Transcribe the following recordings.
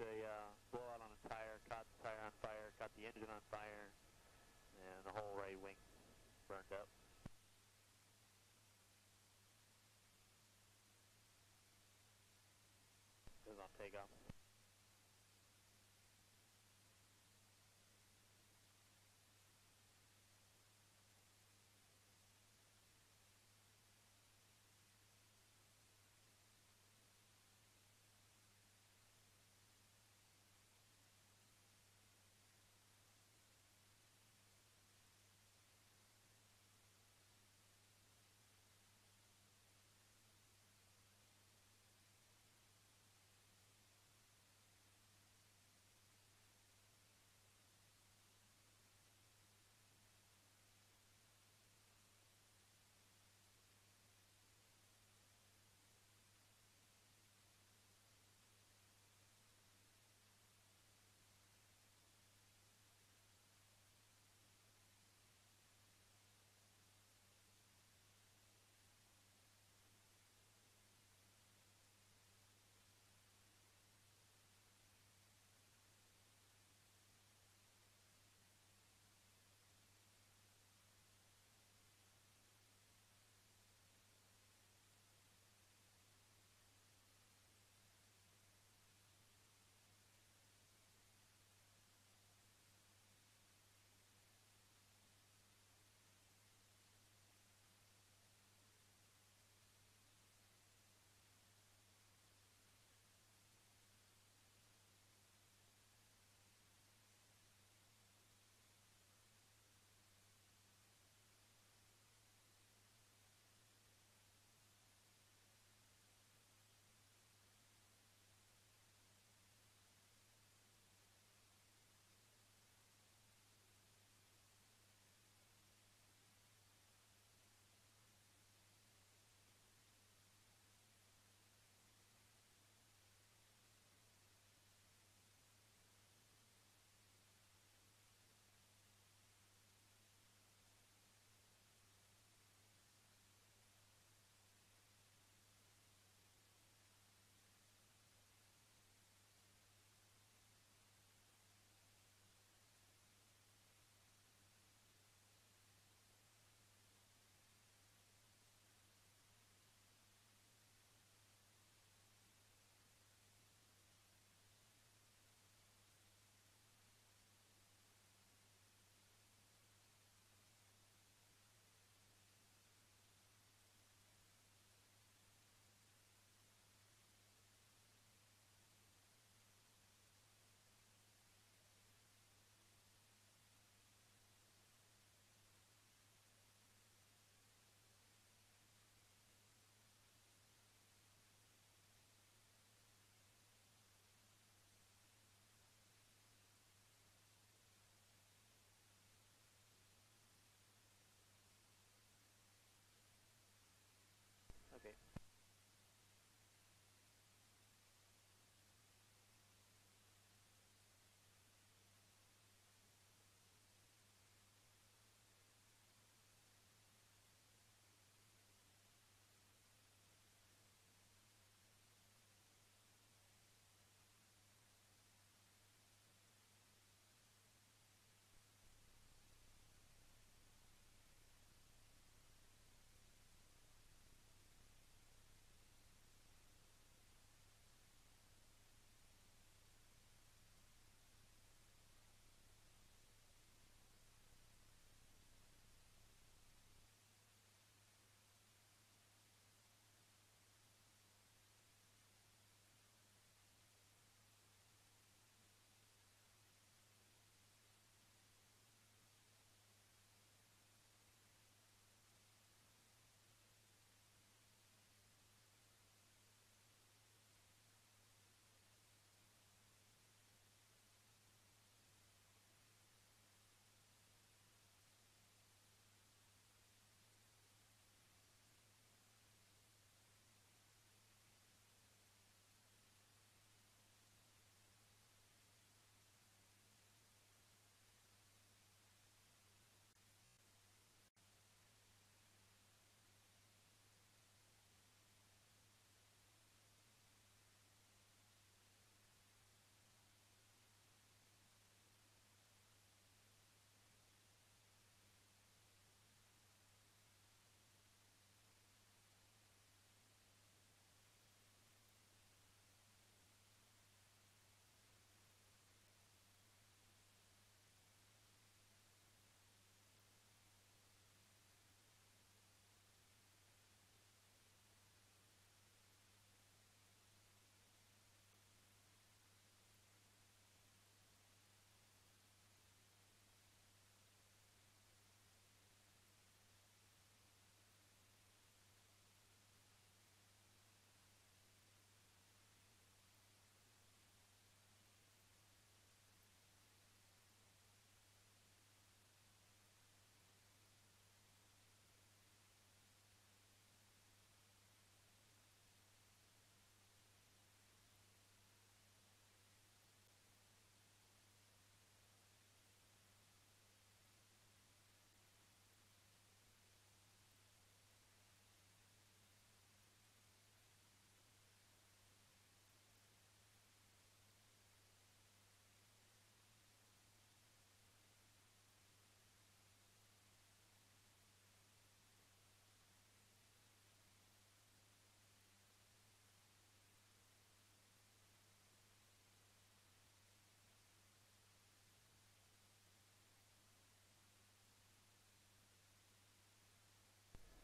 a uh, blowout on a tire, caught the tire on fire, caught the engine on fire, and the whole right wing burned up. It was on takeoff.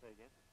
Say again.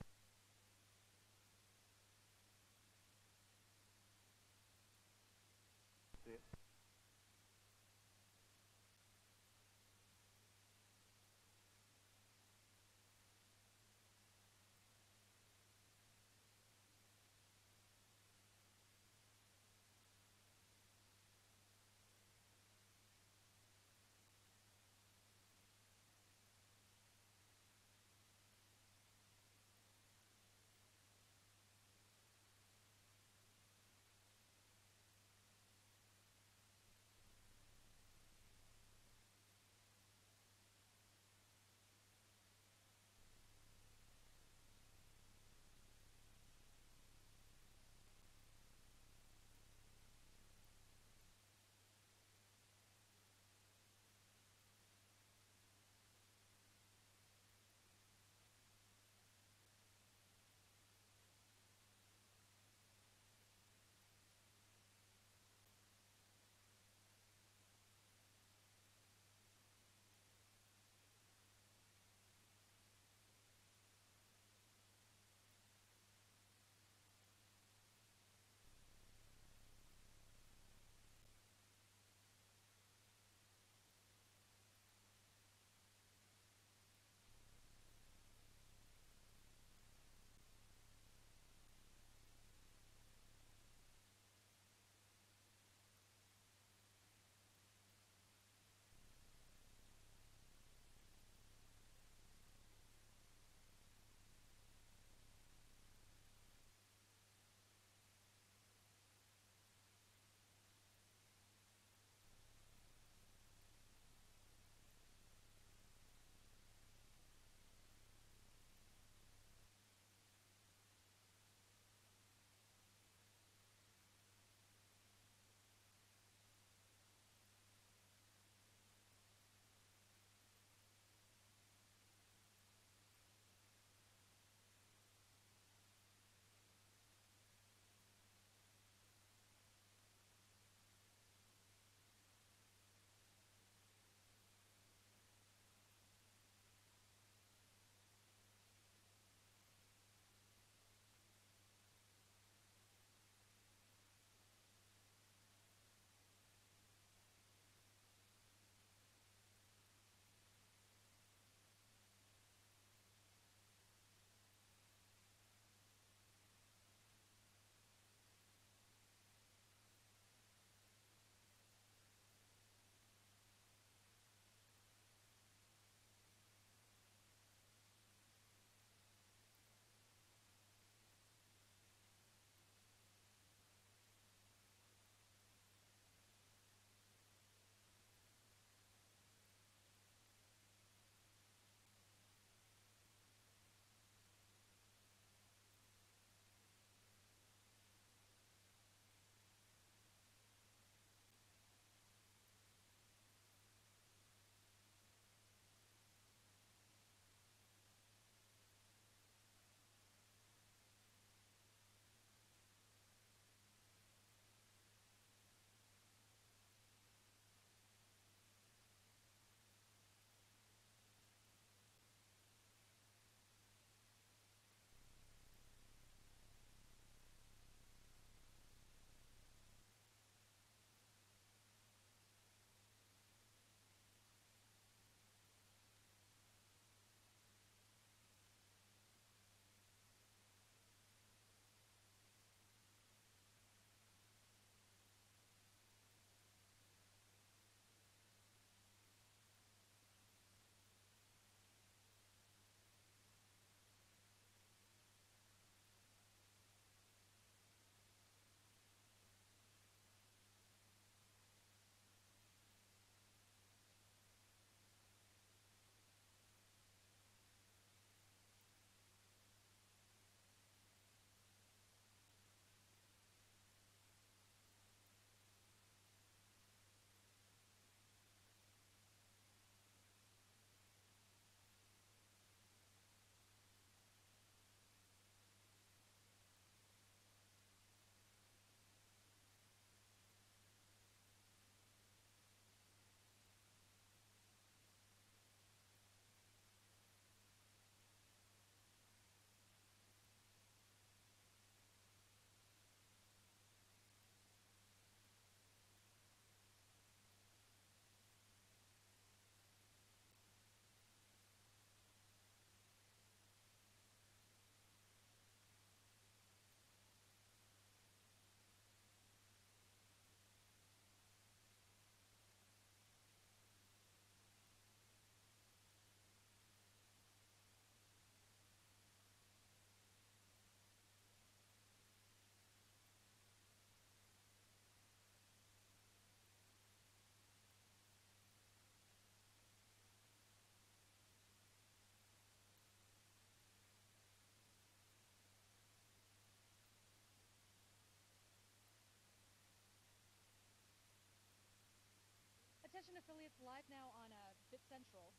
Affiliates live now on uh, Bit Central.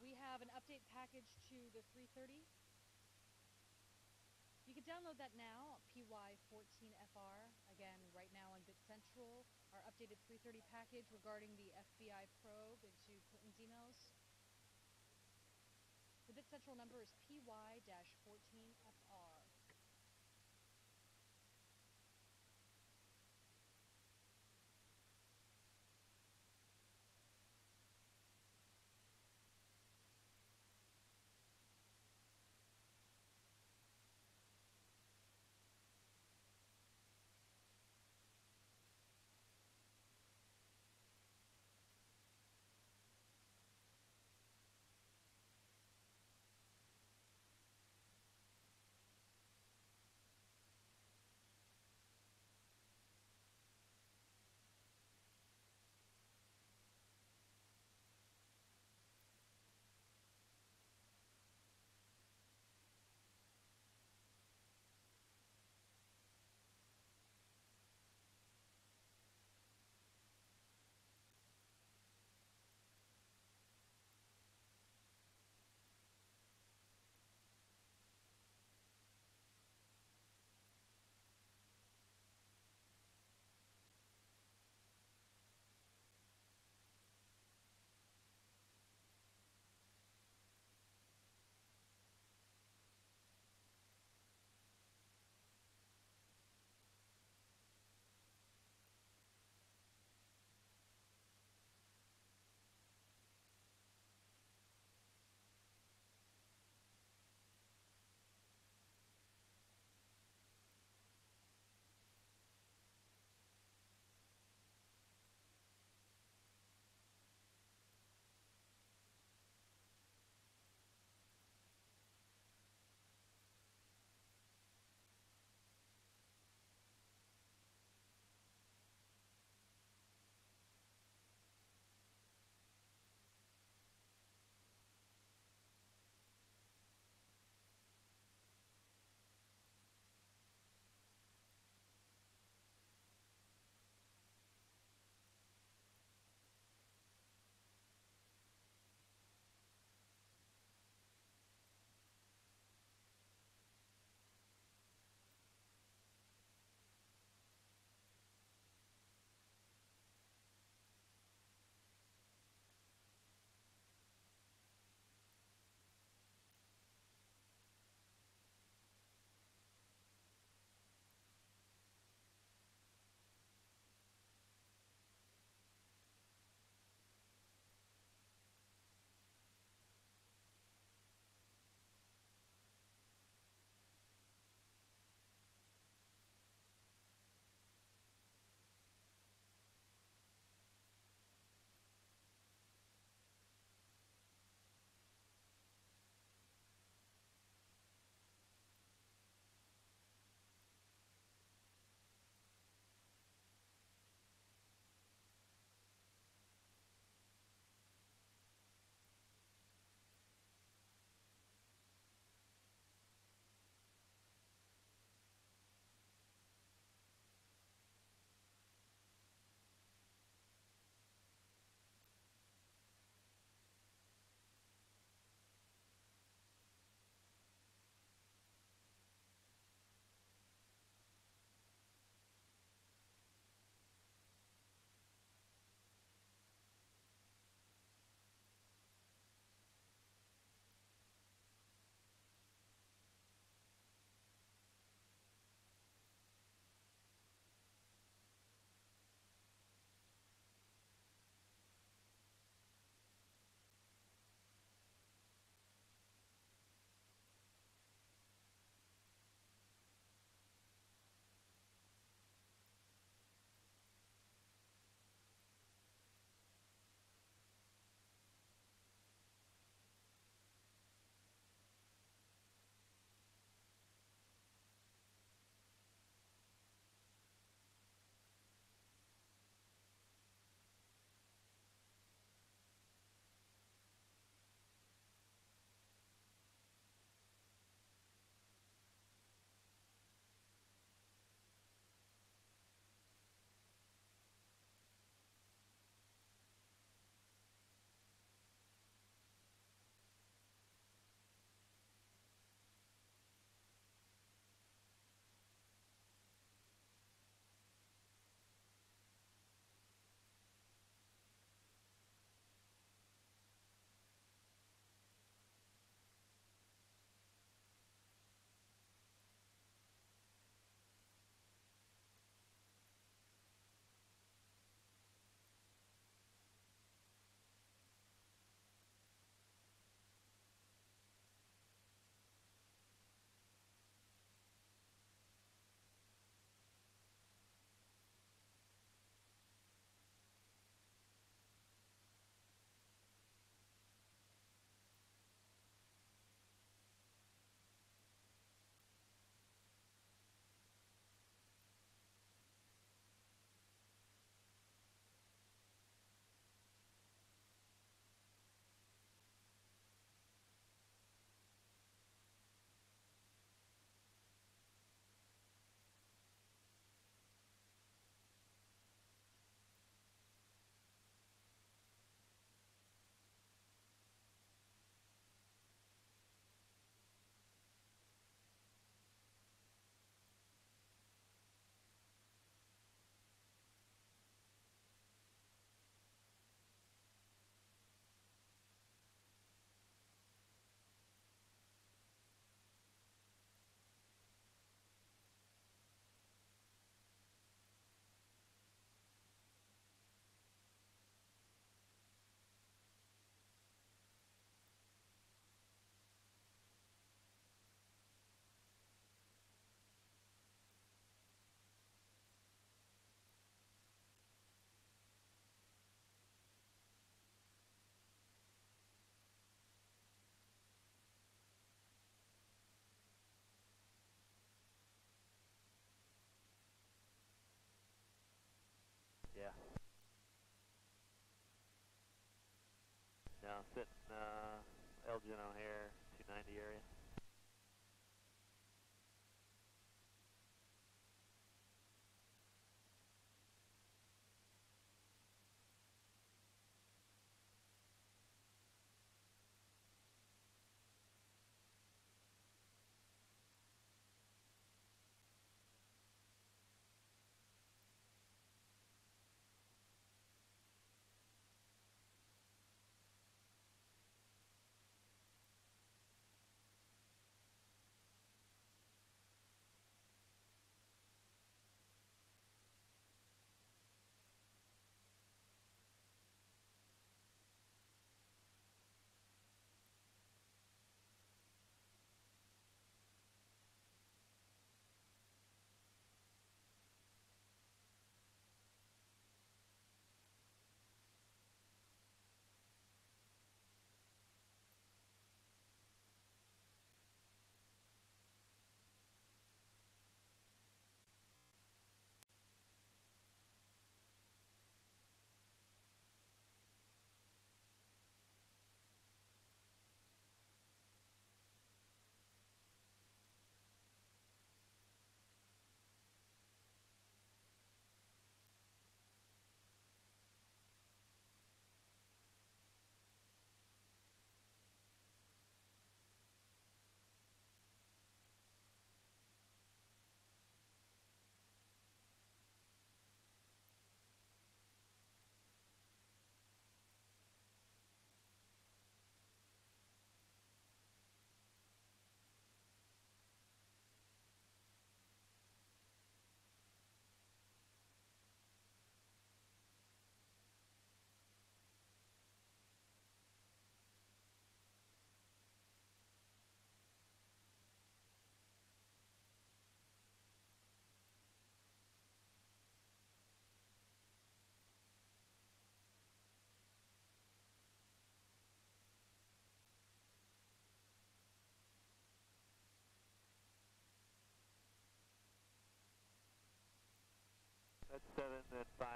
We have an update package to the 330. You can download that now, PY14FR. Again, right now on Bit Central, our updated 330 package regarding the FBI probe into Clinton's emails. The Bit Central number is PY-14FR. 90 area.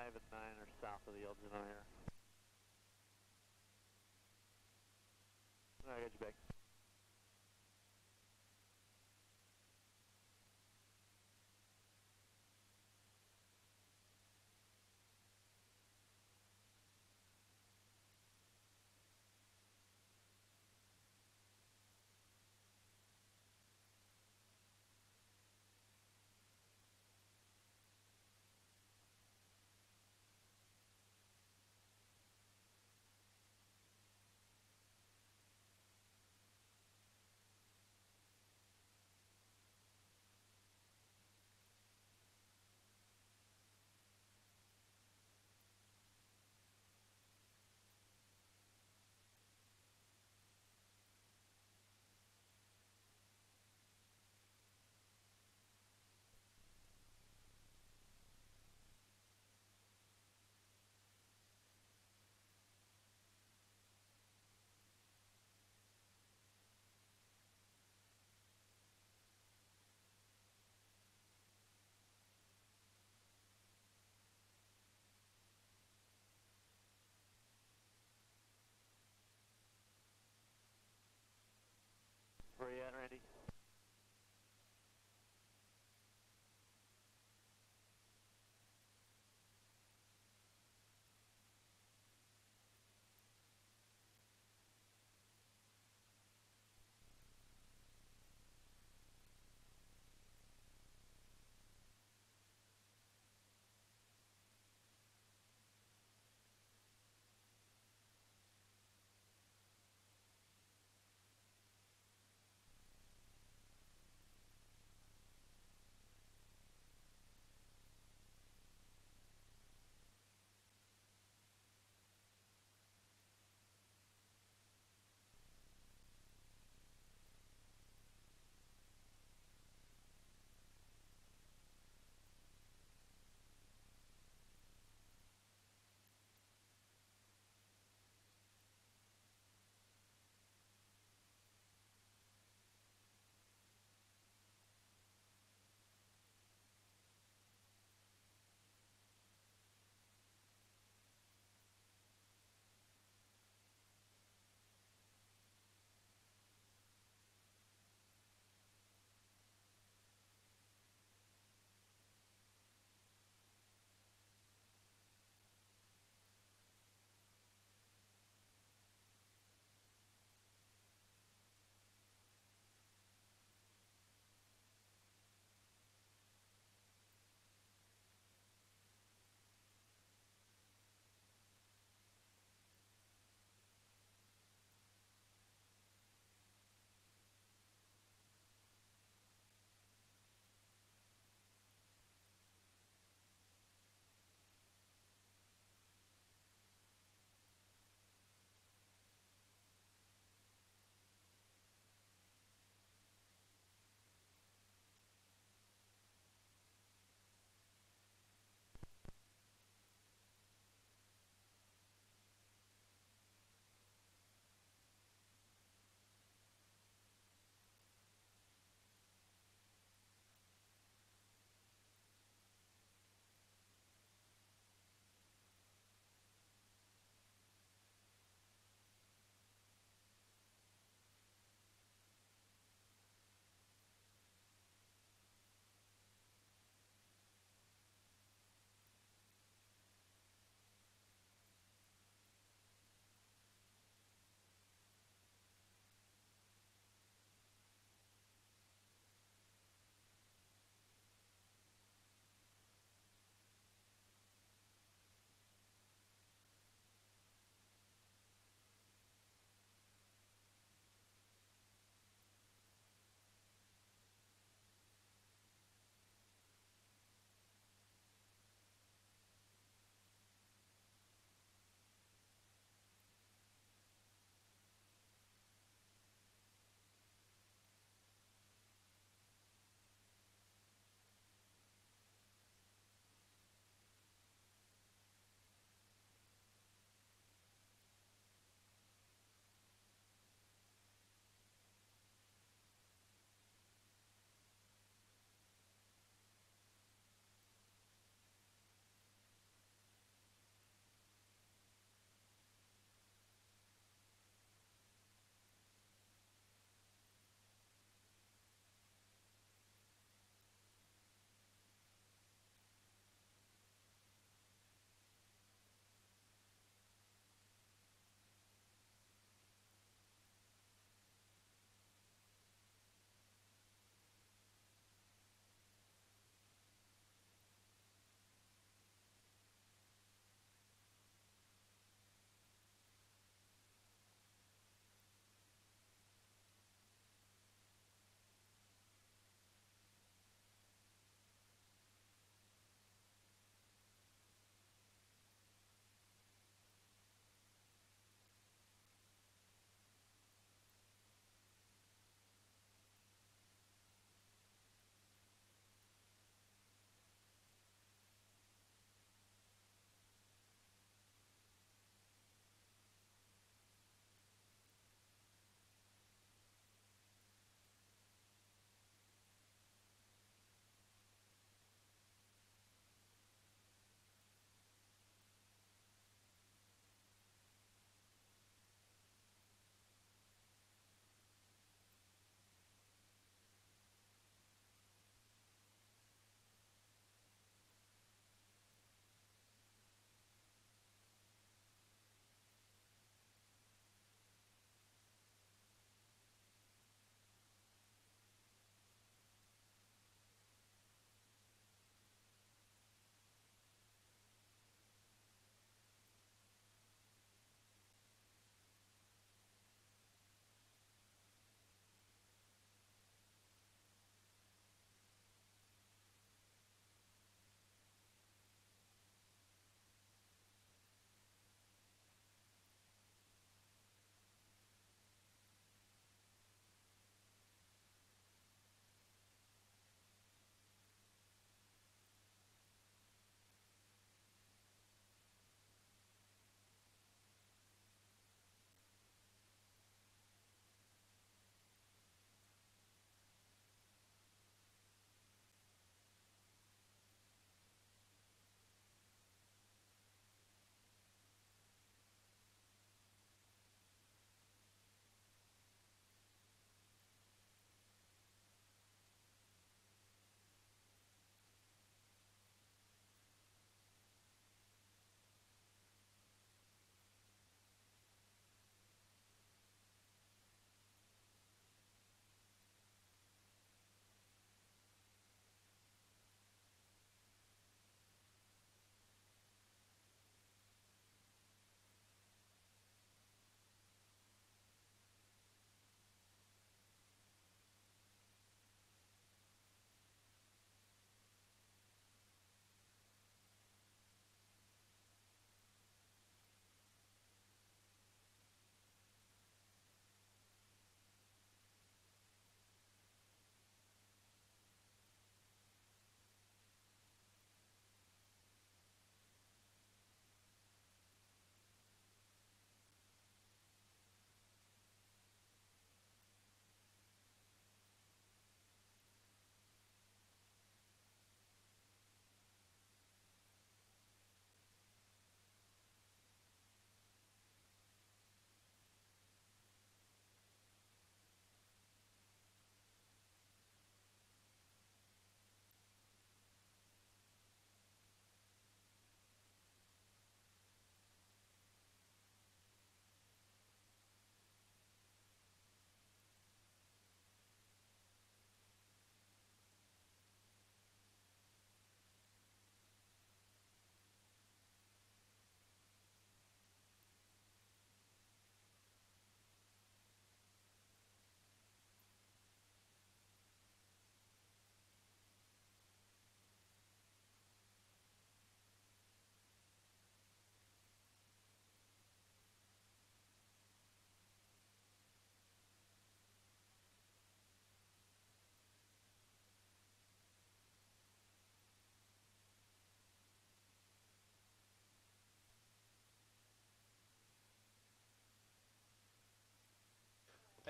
5 and 9 are south of the Elgin here. I got you back. You Randy?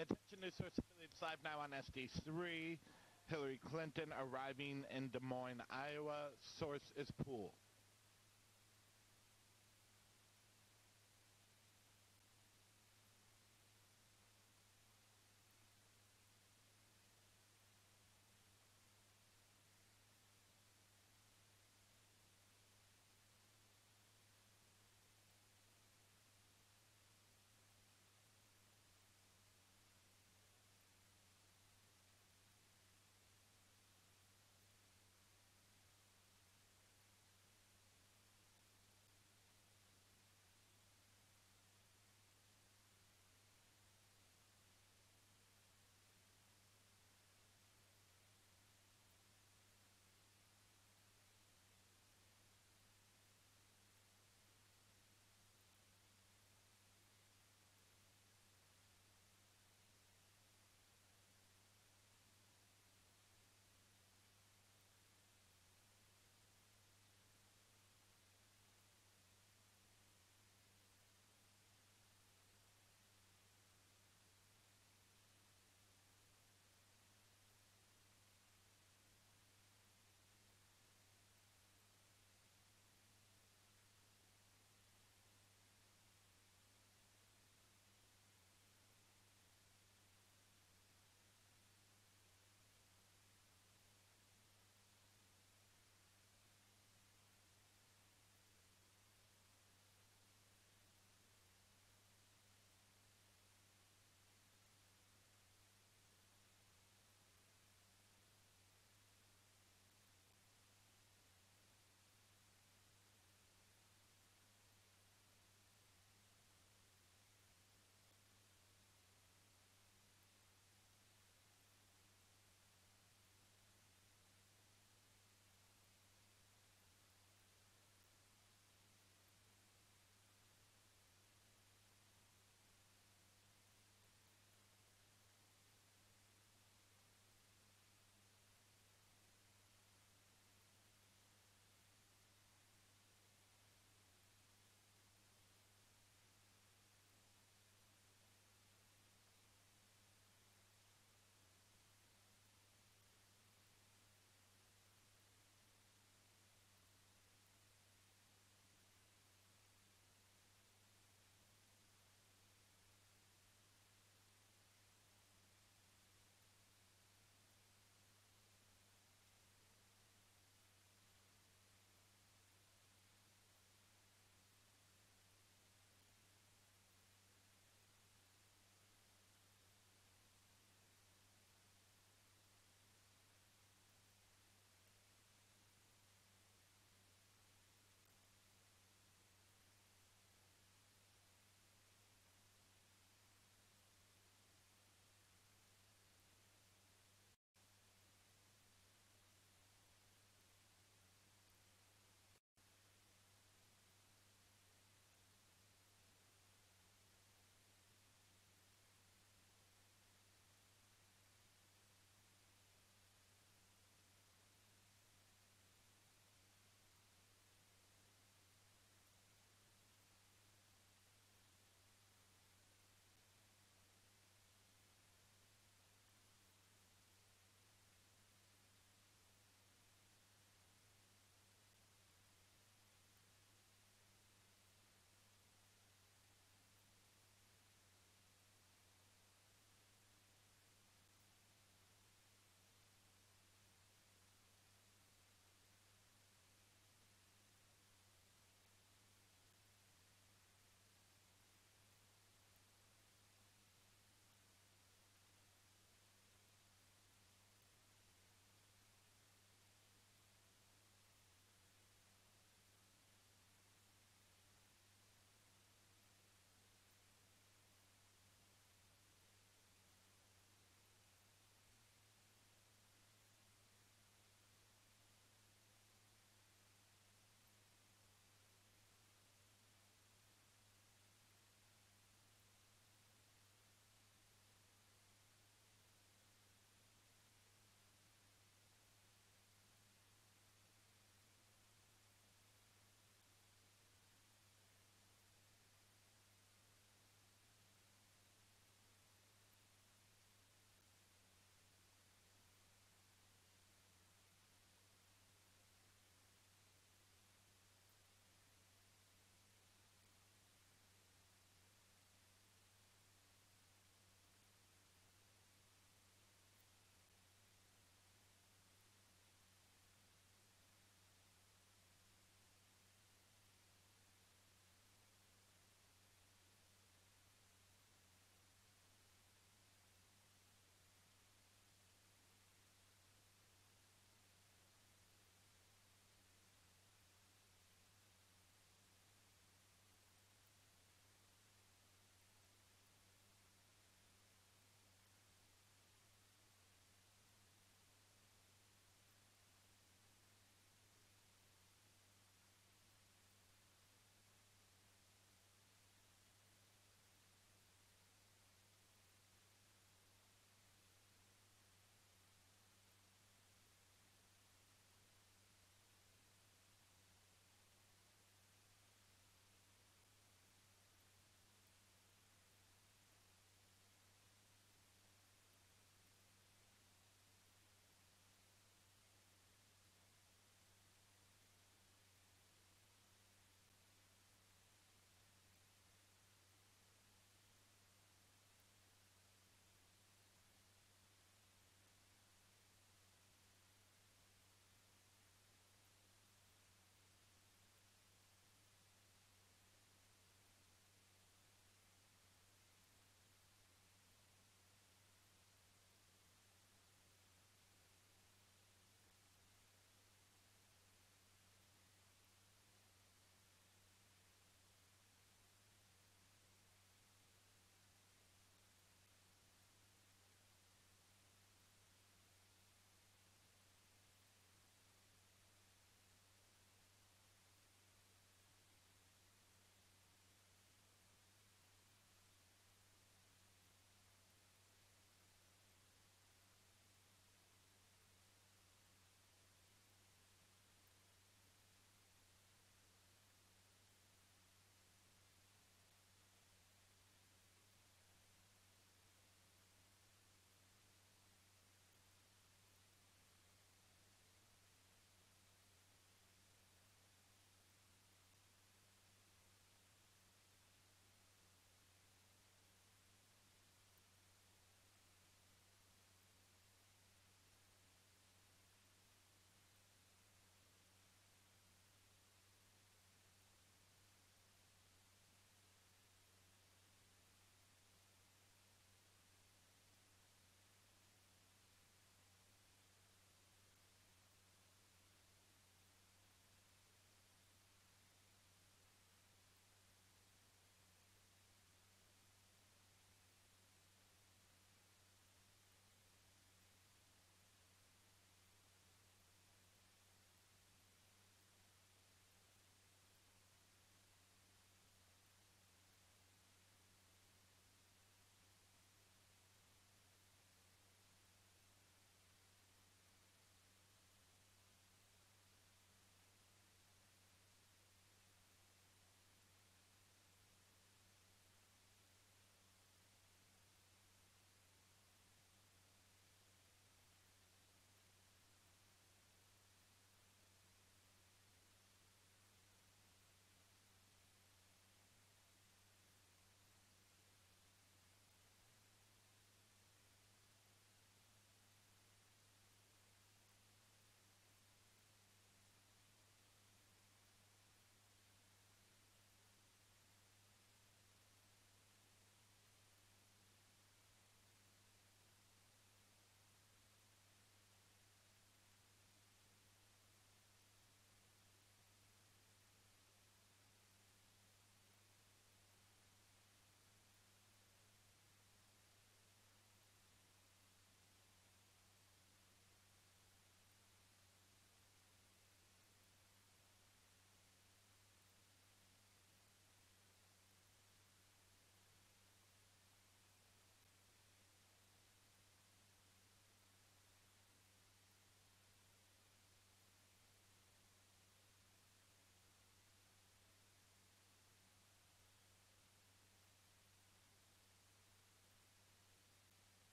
Attention to source affiliates live now on SD3. Hillary Clinton arriving in Des Moines, Iowa. Source is Pool.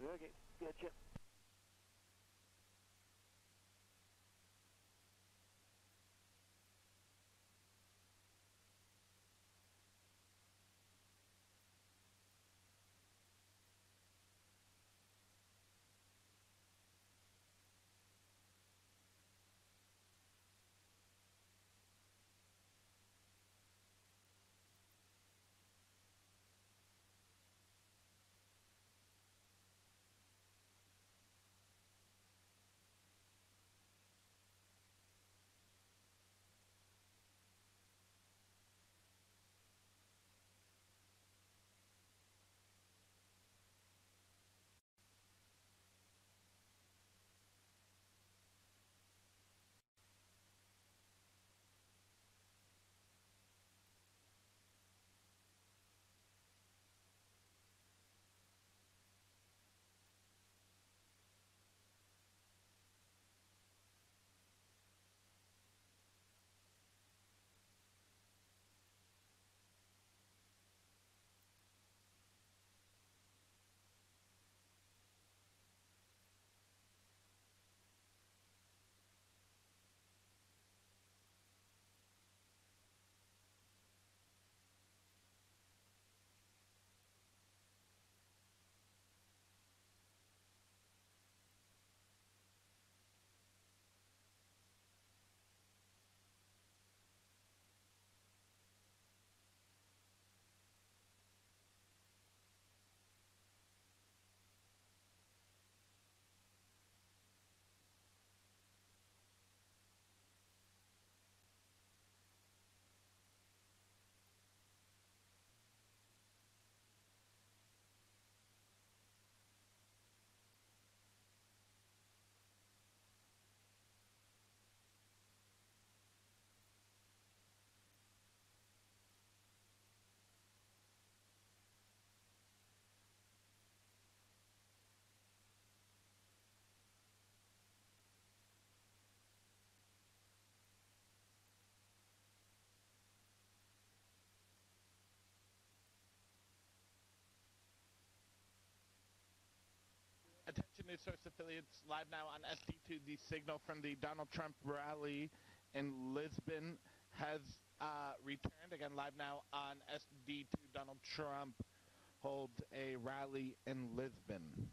Okay, gotcha. Source affiliates live now on SD2. The signal from the Donald Trump rally in Lisbon has uh, returned. Again, live now on SD2. Donald Trump holds a rally in Lisbon.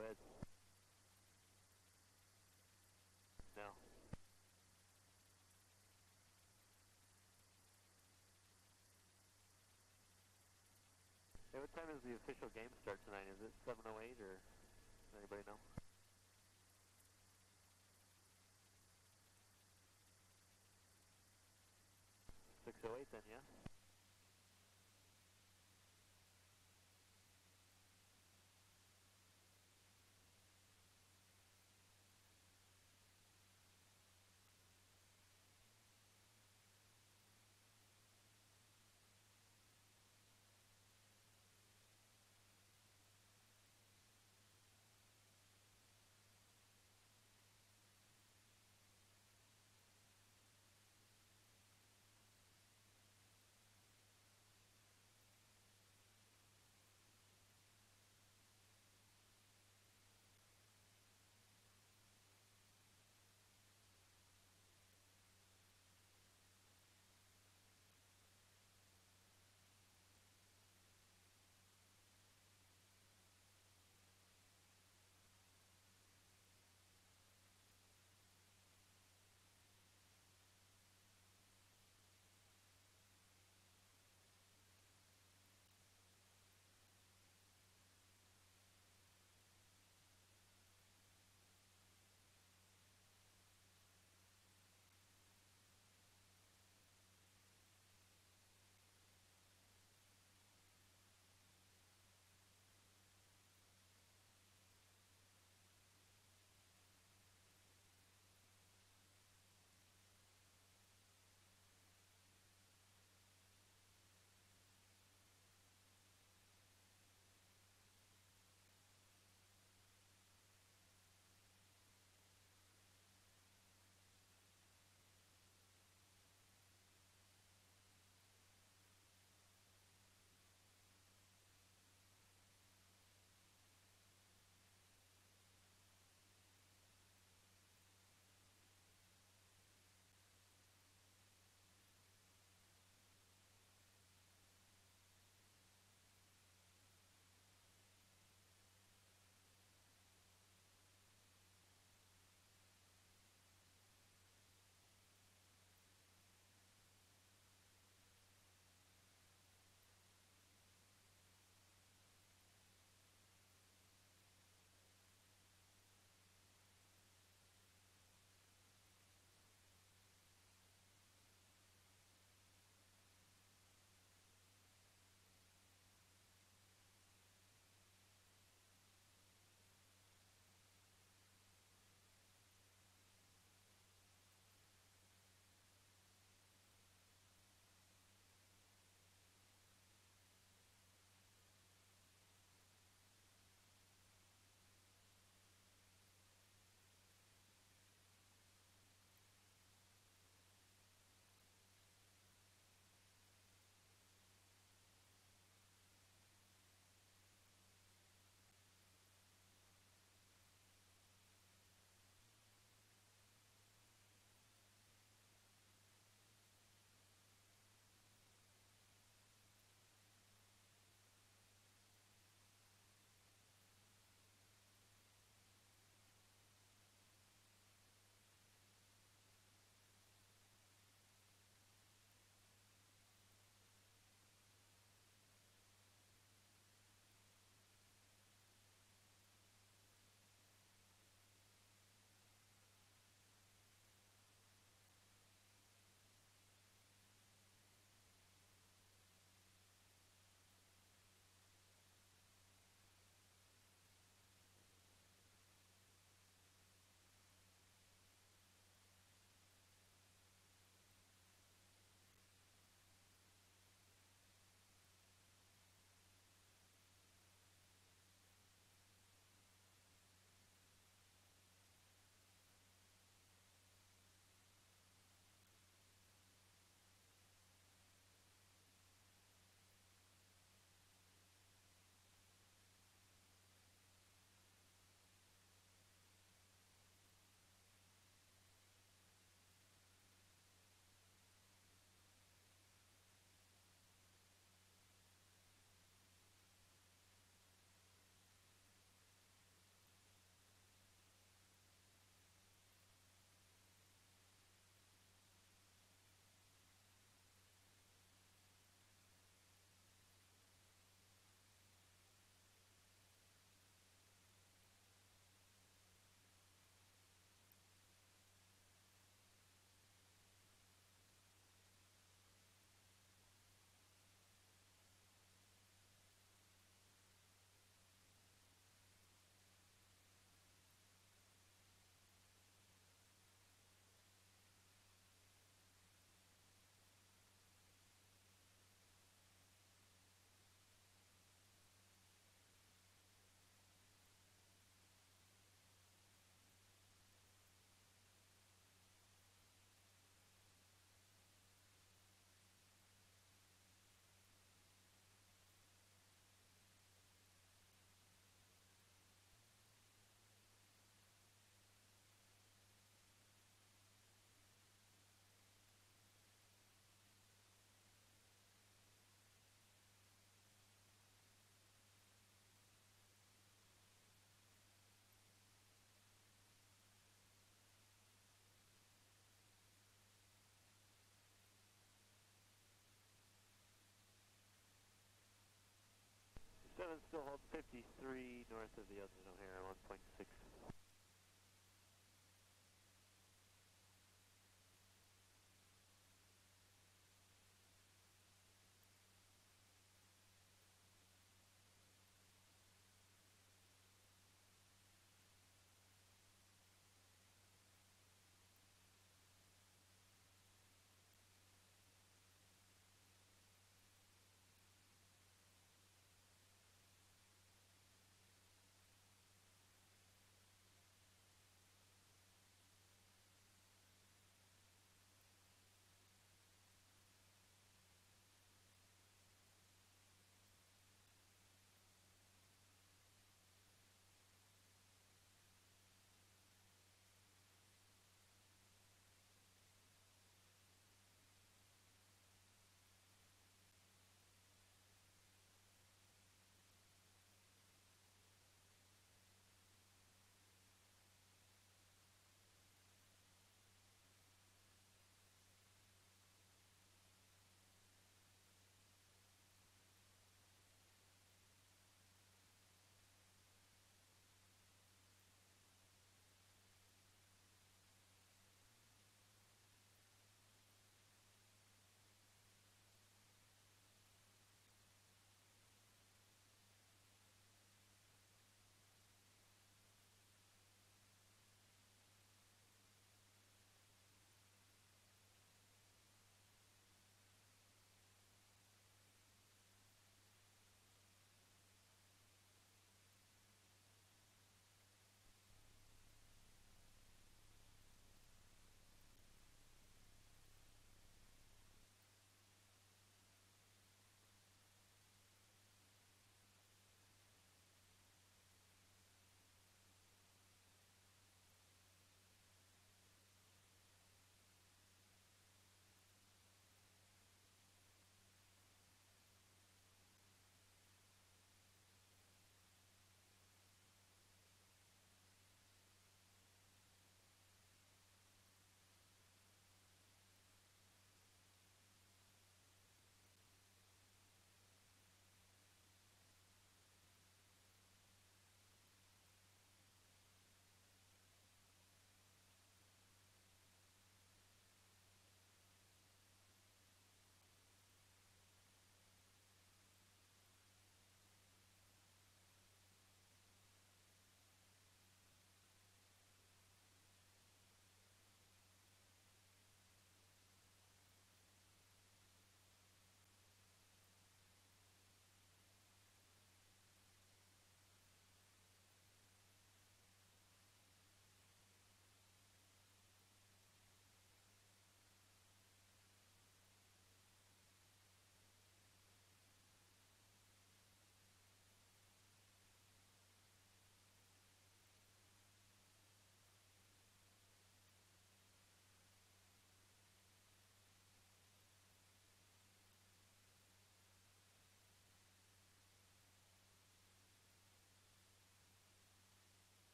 Ahead. No. Hey, what time does the official game start tonight? Is it 7.08 or does anybody know? Six oh eight then, yeah? Still hold 53 north of the Elgin O'Hare, 1.6.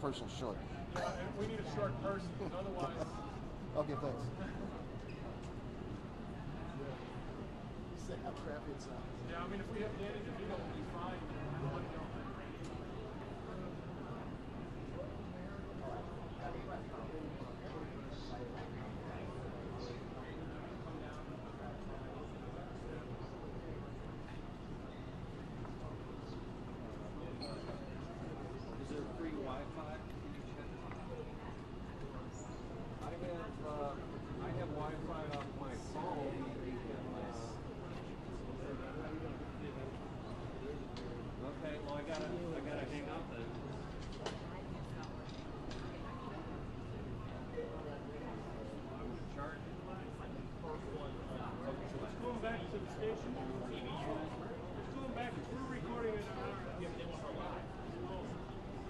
person short. Yeah, we need a short person, otherwise, Okay, thanks. How crappy it sounds. yeah, I mean, if we have Danny DeVito, we'll be fine. We'll let go. Is there free Wi-Fi? I have, uh, I have Wi-Fi off my phone. Okay, well, I gotta, I gotta hang up then. I would charge it. It's going back to the station. It's going back, we're recording it on our.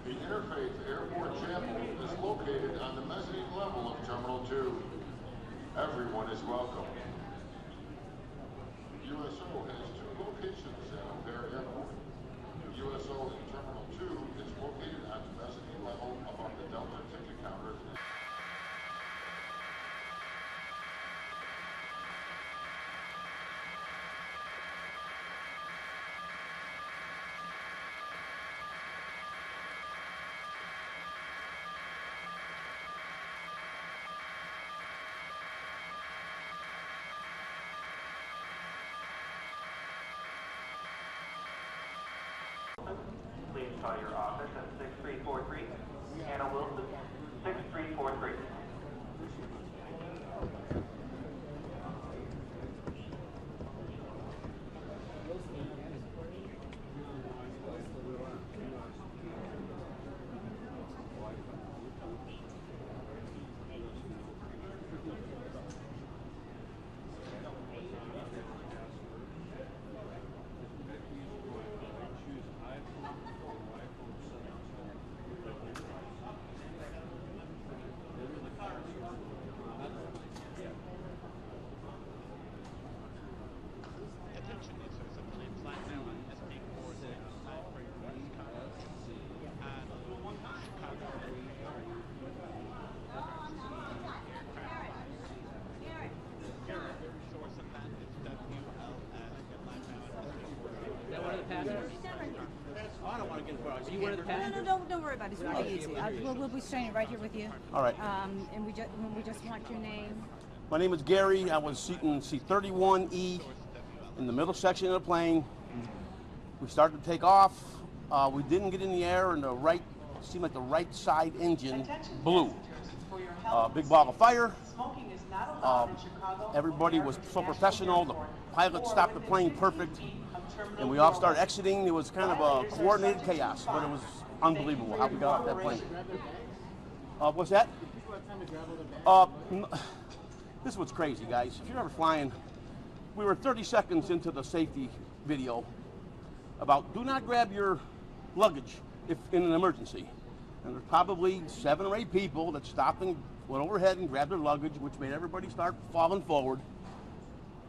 The Interfaith Airport Chapel is located on the mezzanine level of Terminal 2. Everyone is welcome. USO has two locations at O'Hare Airport. USO in Terminal 2 is located on the mezzanine level above the Delta ticket counters. Please call your office at 6343. Anna Wilson, 6343. Attention news source affiliates live now on SD4 time for your West Coast and Chicago source of that is WLS. Again, live now on SD4. Is that one of the passengers? Oh, I don't want to get involved. Are you one of the No, no, don't, don't worry about it. It's really easy. I, we'll, we'll be staying right here with you. All right. Um, and we just, we just want your name. My name is Gary. I was seating C31E in the middle section of the plane. We started to take off. Uh, we didn't get in the air, and the right seemed like the right side engine blew. Uh, big ball of fire. Smoking is not allowed in Chicago. everybody was so professional. The pilot stopped the plane perfect, and we all started exiting. It was kind of a coordinated chaos, but it was unbelievable how we got off that plane. Uh, what's that? Uh, this is what's crazy, guys. If you're ever flying, we were 30 seconds into the safety video about do not grab your luggage if in an emergency. And there's probably seven or eight people that stopped and went overhead and grabbed their luggage, which made everybody start falling forward.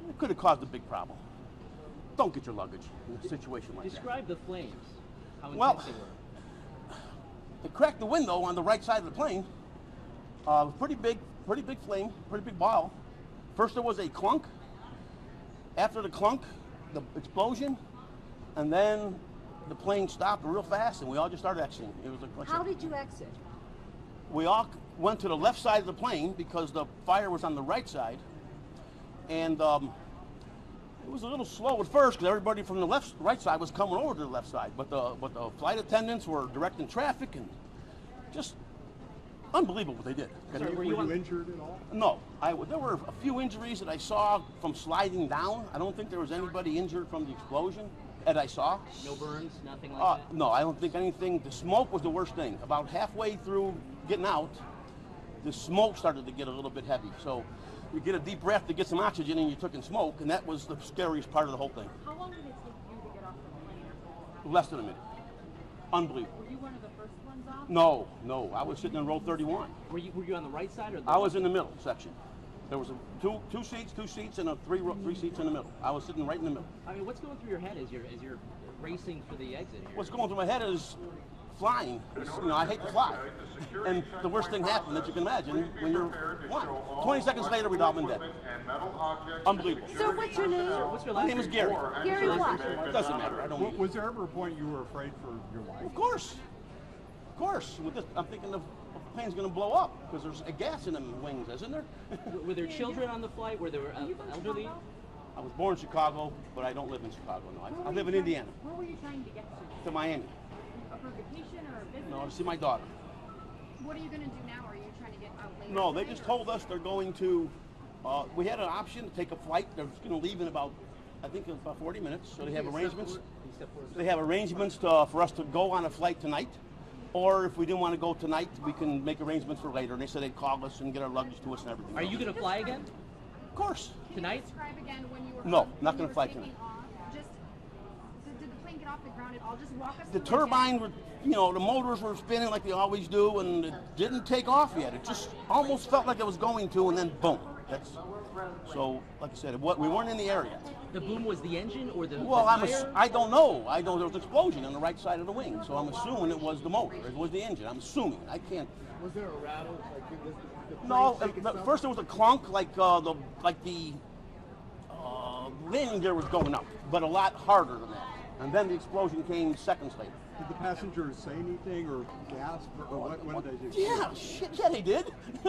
It could have caused a big problem. Don't get your luggage in a situation like that. Describe the flames. How intense Well- they were. It cracked the window on the right side of the plane. Uh, pretty big, pretty big flame, pretty big ball. First there was a clunk. After the clunk, the explosion, and then the plane stopped real fast, and we all just started exiting. It was like, like I How did you exit? we all went to the left side of the plane because the fire was on the right side, and um, it was a little slow at first because everybody from the left, right side was coming over to the left side, but the but the flight attendants were directing traffic and just unbelievable what they did. Sorry, were you on- injured at all? No, I there were a few injuries that I saw from sliding down. I don't think there was anybody injured from the explosion that I saw. No burns, nothing like Uh, that? no, I don't think anything. The smoke was the worst thing. About halfway through getting out, the smoke started to get a little bit heavy. So you get a deep breath to get some oxygen and you took in smoke, and that was the scariest part of the whole thing. How long did it take you to get off the plane? Less than a minute. Unbelievable. Were you one of the first ones off? No, no, I was sitting in row 31. Were you, were you on the right side or the I was in the middle section. There was a, two two seats, two seats, and a three three seats in the middle. I was sitting right in the middle. I mean, what's going through your head as you're as you're racing for the exit here? What's going through my head is flying. You know, I hate to fly. And the worst thing happened that you can imagine when you're flying. 20 seconds later, we'd all been dead. Unbelievable. So what's your name? What's your last name My name is Gary. Gary what? It doesn't matter. I don't. W- Was there ever a point you were afraid for your life? Of course. Of course. With this, I'm thinking the the plane's going to blow up because there's a gas in them wings, isn't there? Were- Were there children on the flight? Were there uh, elderly? I was born in Chicago, but I don't live in Chicago. No, I, I live in Indiana, Where were you trying to get to? to Miami. For vacation or business? No, to see my daughter. What are you going to do now? Are you trying to get out later? No, they just told us they're going to. Uh, we had an option to take a flight. They're going to leave in about, I think, about 40 minutes. So they have arrangements. They have arrangements to, for us to go on a flight tonight, or if we didn't want to go tonight, we can make arrangements for later. And they said they'd call us and get our luggage to us and everything. Are you going to fly again? Of course. Tonight? Describe again when you were No, not gonna fly tonight. off. Just did, did the plane get off the ground at all? Just walk us The through the turbine, were, you know, the motors were spinning like they always do, and it didn't take off yet. It just almost felt like it was going to, and then boom. That's so. Like I said, what we weren't in the area. The boom was the engine or the Well, the I'm. Ass- I don't know. I know there was an explosion on the right side of the wing, so I'm assuming it was the motor. It was the engine. I'm assuming. I can't. Was there a rattle? Like did the, the No. shake At, first, there was a clunk, like uh, the like the uh, landing gear was going up, but a lot harder than that. And then the explosion came seconds later. Did the passengers say anything or gasp or what? What did they do? Yeah, shit, yeah, they did.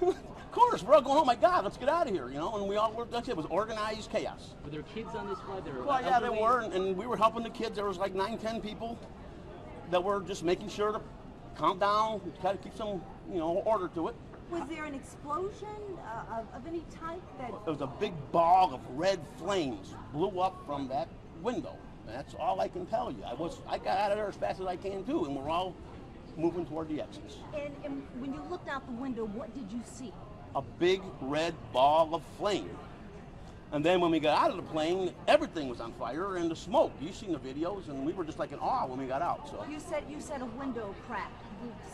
of course, we're all going, oh my God, let's get out of here, you know, and we all were, that's it, it was organized chaos. Were there kids on this flight? There Well, yeah, there were, and, and we were helping the kids. There was like nine, ten people that were just making sure to calm down, try to keep some, you know, order to it. Was there an explosion uh, of, of any type that There was a big ball of red flames blew up from that window. That's all I can tell you. I was, I got out of there as fast as I can too, and we're all moving toward the exits. and, and when you looked out the window, what did you see? a big red ball of flame. And then when we got out of the plane, everything was on fire and the smoke. You've seen the videos, and we were just like in awe when we got out. So, You said you said a window cracked.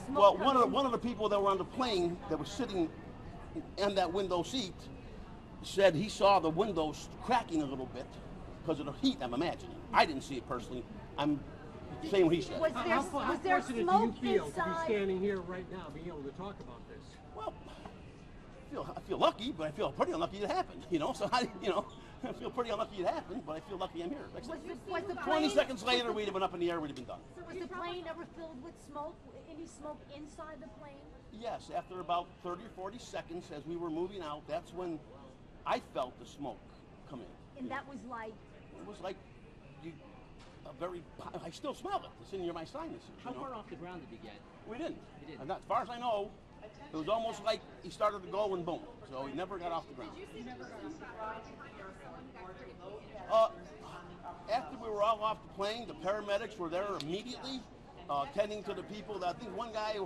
Smoke well, one of the, one of the people that were on the plane that was sitting in that window seat said he saw the windows cracking a little bit because of the heat. I'm imagining. I didn't see it personally. I'm saying what he said. Was there how, how was there fortunate smoke do you feel to be inside? standing here right now, being able to talk about this? Well, I feel, I feel lucky, but I feel pretty unlucky it happened. You know, so I, you know, I feel pretty unlucky it happened, but I feel lucky I'm here. Like Was the, was the 20 plane, seconds later, we'd have been up in the air, we'd have been done. Was the plane ever filled with smoke? Any smoke inside the plane? Yes, after about 30 or 40 seconds, as we were moving out, that's when I felt the smoke come in. And that was like It was like you, a very, I still smell it. It's in your, my sinuses. How know? far off the ground did he get? We didn't. You didn't. And that- as far as I know, it was almost like he started to go and boom. So he never got off the ground. Uh, after we were all off the plane, the paramedics were there immediately, uh, tending to the people. That I think one guy,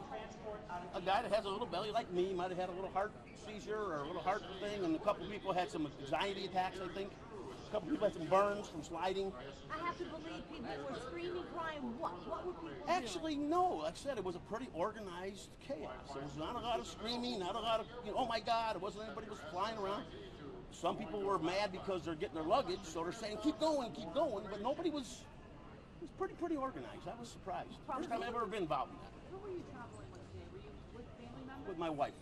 a guy that has a little belly like me, might have had a little heart seizure or a little heart thing, and a couple people had some anxiety attacks. I think. A couple people had some burns from sliding. I have to believe people were screaming, crying. What? What were people doing? Actually, no. Like I said, it was a pretty organized chaos. There was not a lot of screaming, not a lot of, you know, oh my God, it wasn't anybody was flying around. Some people were mad because they're getting their luggage, so they're saying, keep going, keep going. But nobody was, it was pretty, pretty organized. I was surprised. First time I've ever been involved in that Who were you traveling with today? Were you with family members? with my wife.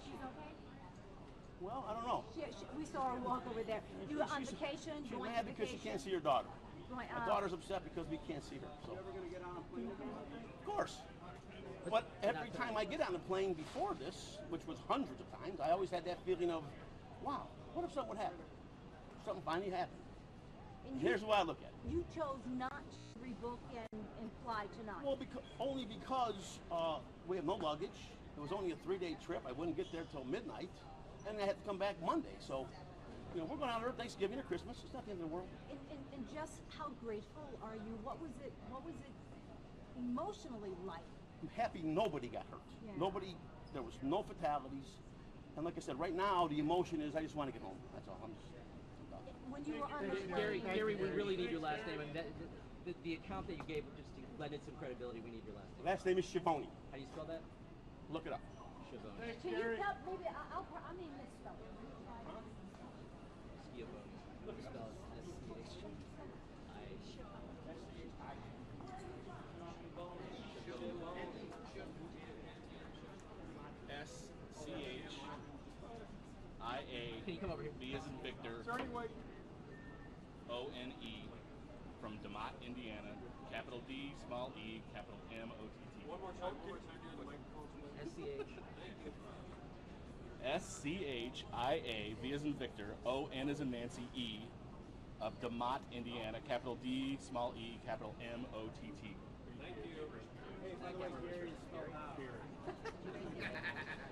She's okay? Well, I don't know. She, she, we saw her walk over there. You were on She's- vacation? She's mad to because she can't see her daughter. Going, My uh, daughter's upset because we can't see her. So. Of course. But every time I get on a plane before this, which was hundreds of times, I always had that feeling of, wow, what if something would happen? Something finally happened. And Here's the way I look at it. You chose not to rebook and, and fly tonight. Well, because, only because uh, we have no luggage. It was only a three-day trip. I wouldn't get there till midnight, and I had to come back Monday. So, you know, we're going out there Thanksgiving or Christmas. It's not the end of the world. and, and, and just how grateful are you? What was it? What was it emotionally like? I'm happy nobody got hurt. Yeah. Nobody, there was no fatalities. And like I said, right now the emotion is I just want to get home. That's all. I'm just, I'm. When you were on the Gary, Gary, we really need your last name. I mean, that, the, the account that you gave just to lend it some credibility. We need your last name. Last name is Schiavone. How do you spell that? Look it up pictures on it. Can you help? Maybe I'll, I'll, I may misspell it. Can you come over here? B is in Victor. O-N-E from DeMott, Indiana. Capital D, small e, capital M, O-T-T. One more time. One more time. S-C-H. S C H I A, V as in Victor, O N as in Nancy, E, of DeMott, Indiana, capital D, small e, capital M O T T. Thank you. Hey, by the way, Gary is spelled out.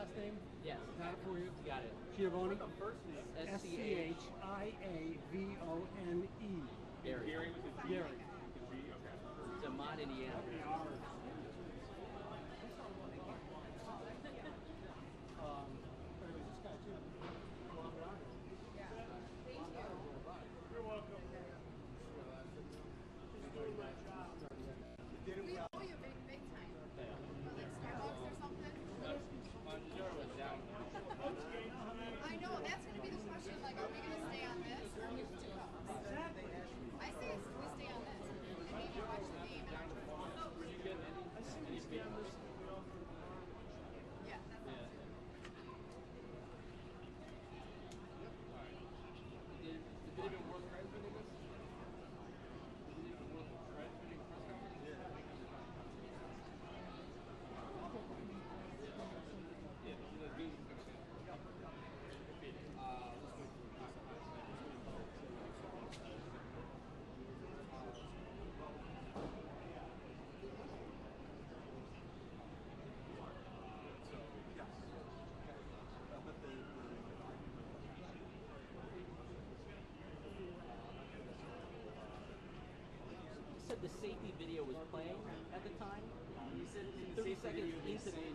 last name? Yes. That for you? got it. Schiavone? The first name? S-C-H-I-A-V-O-N-E. Gary. Gary. Indiana.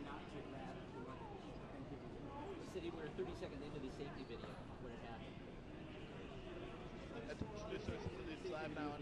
not to grab the said he 30 seconds into the safety video when it happened. This is live now on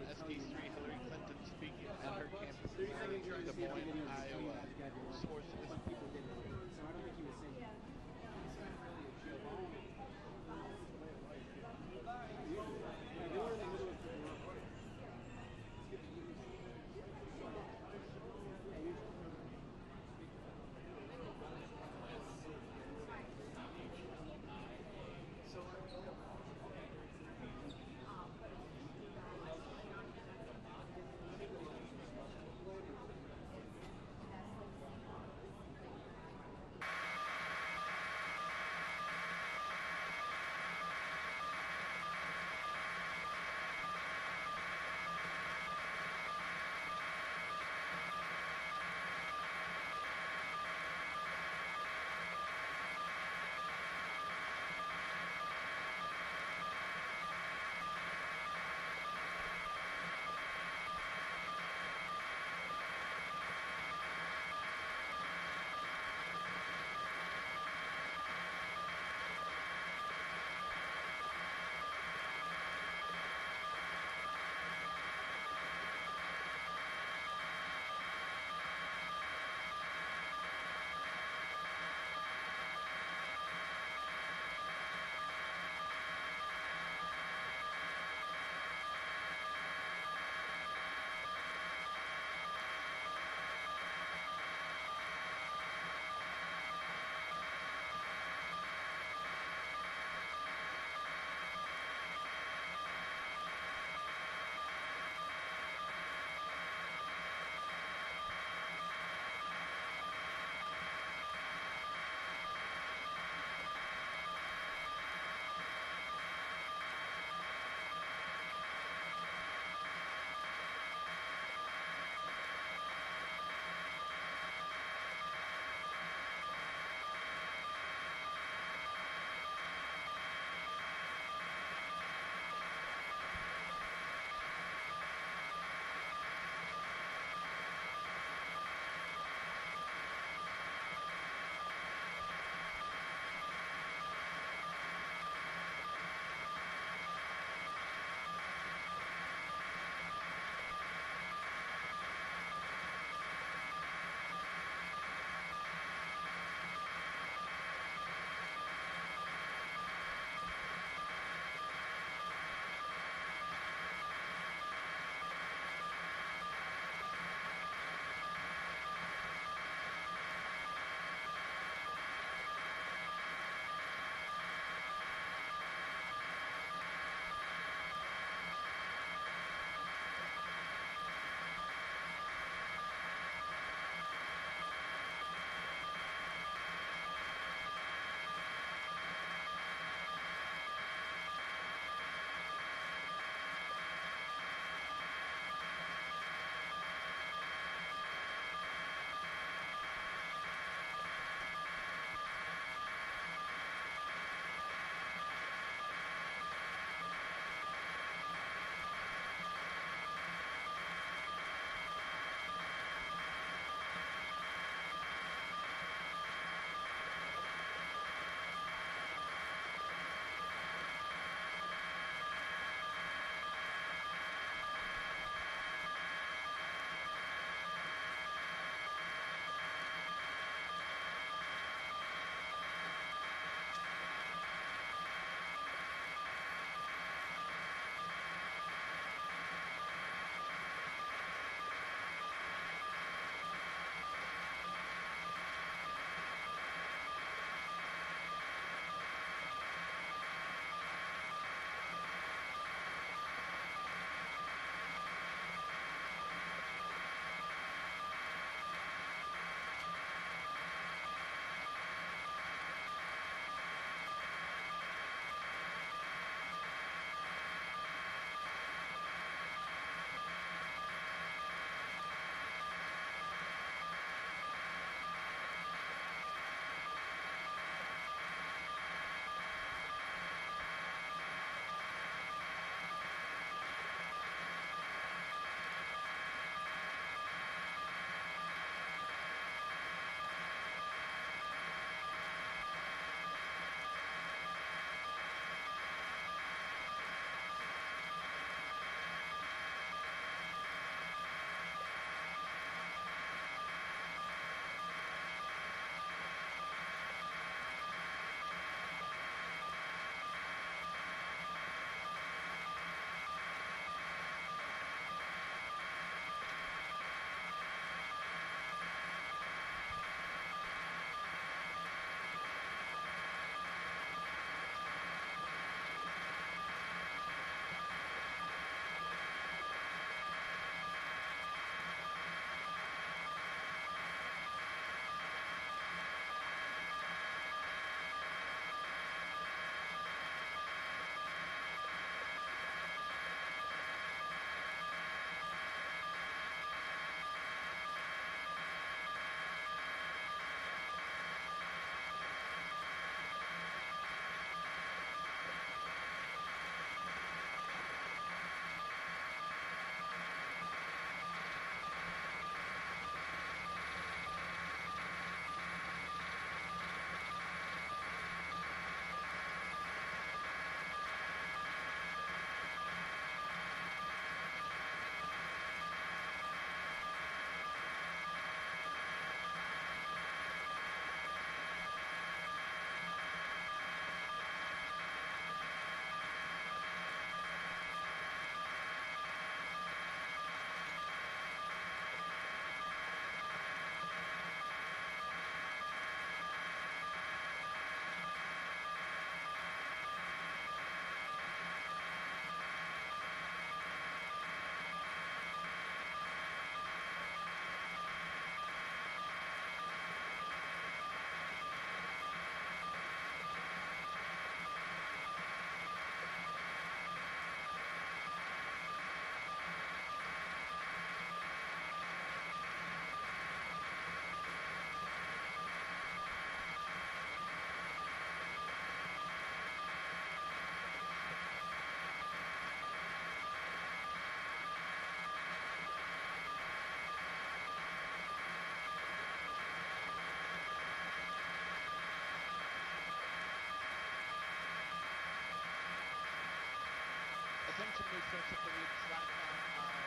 Attention News Source affiliates live now on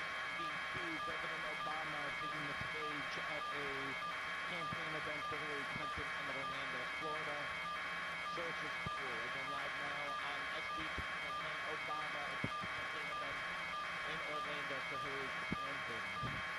SB2. President Obama taking the stage at a campaign event for Hillary Clinton in Orlando, Florida. Sources pool again live now on SB2. President Obama at the campaign event in Orlando for Hillary Clinton.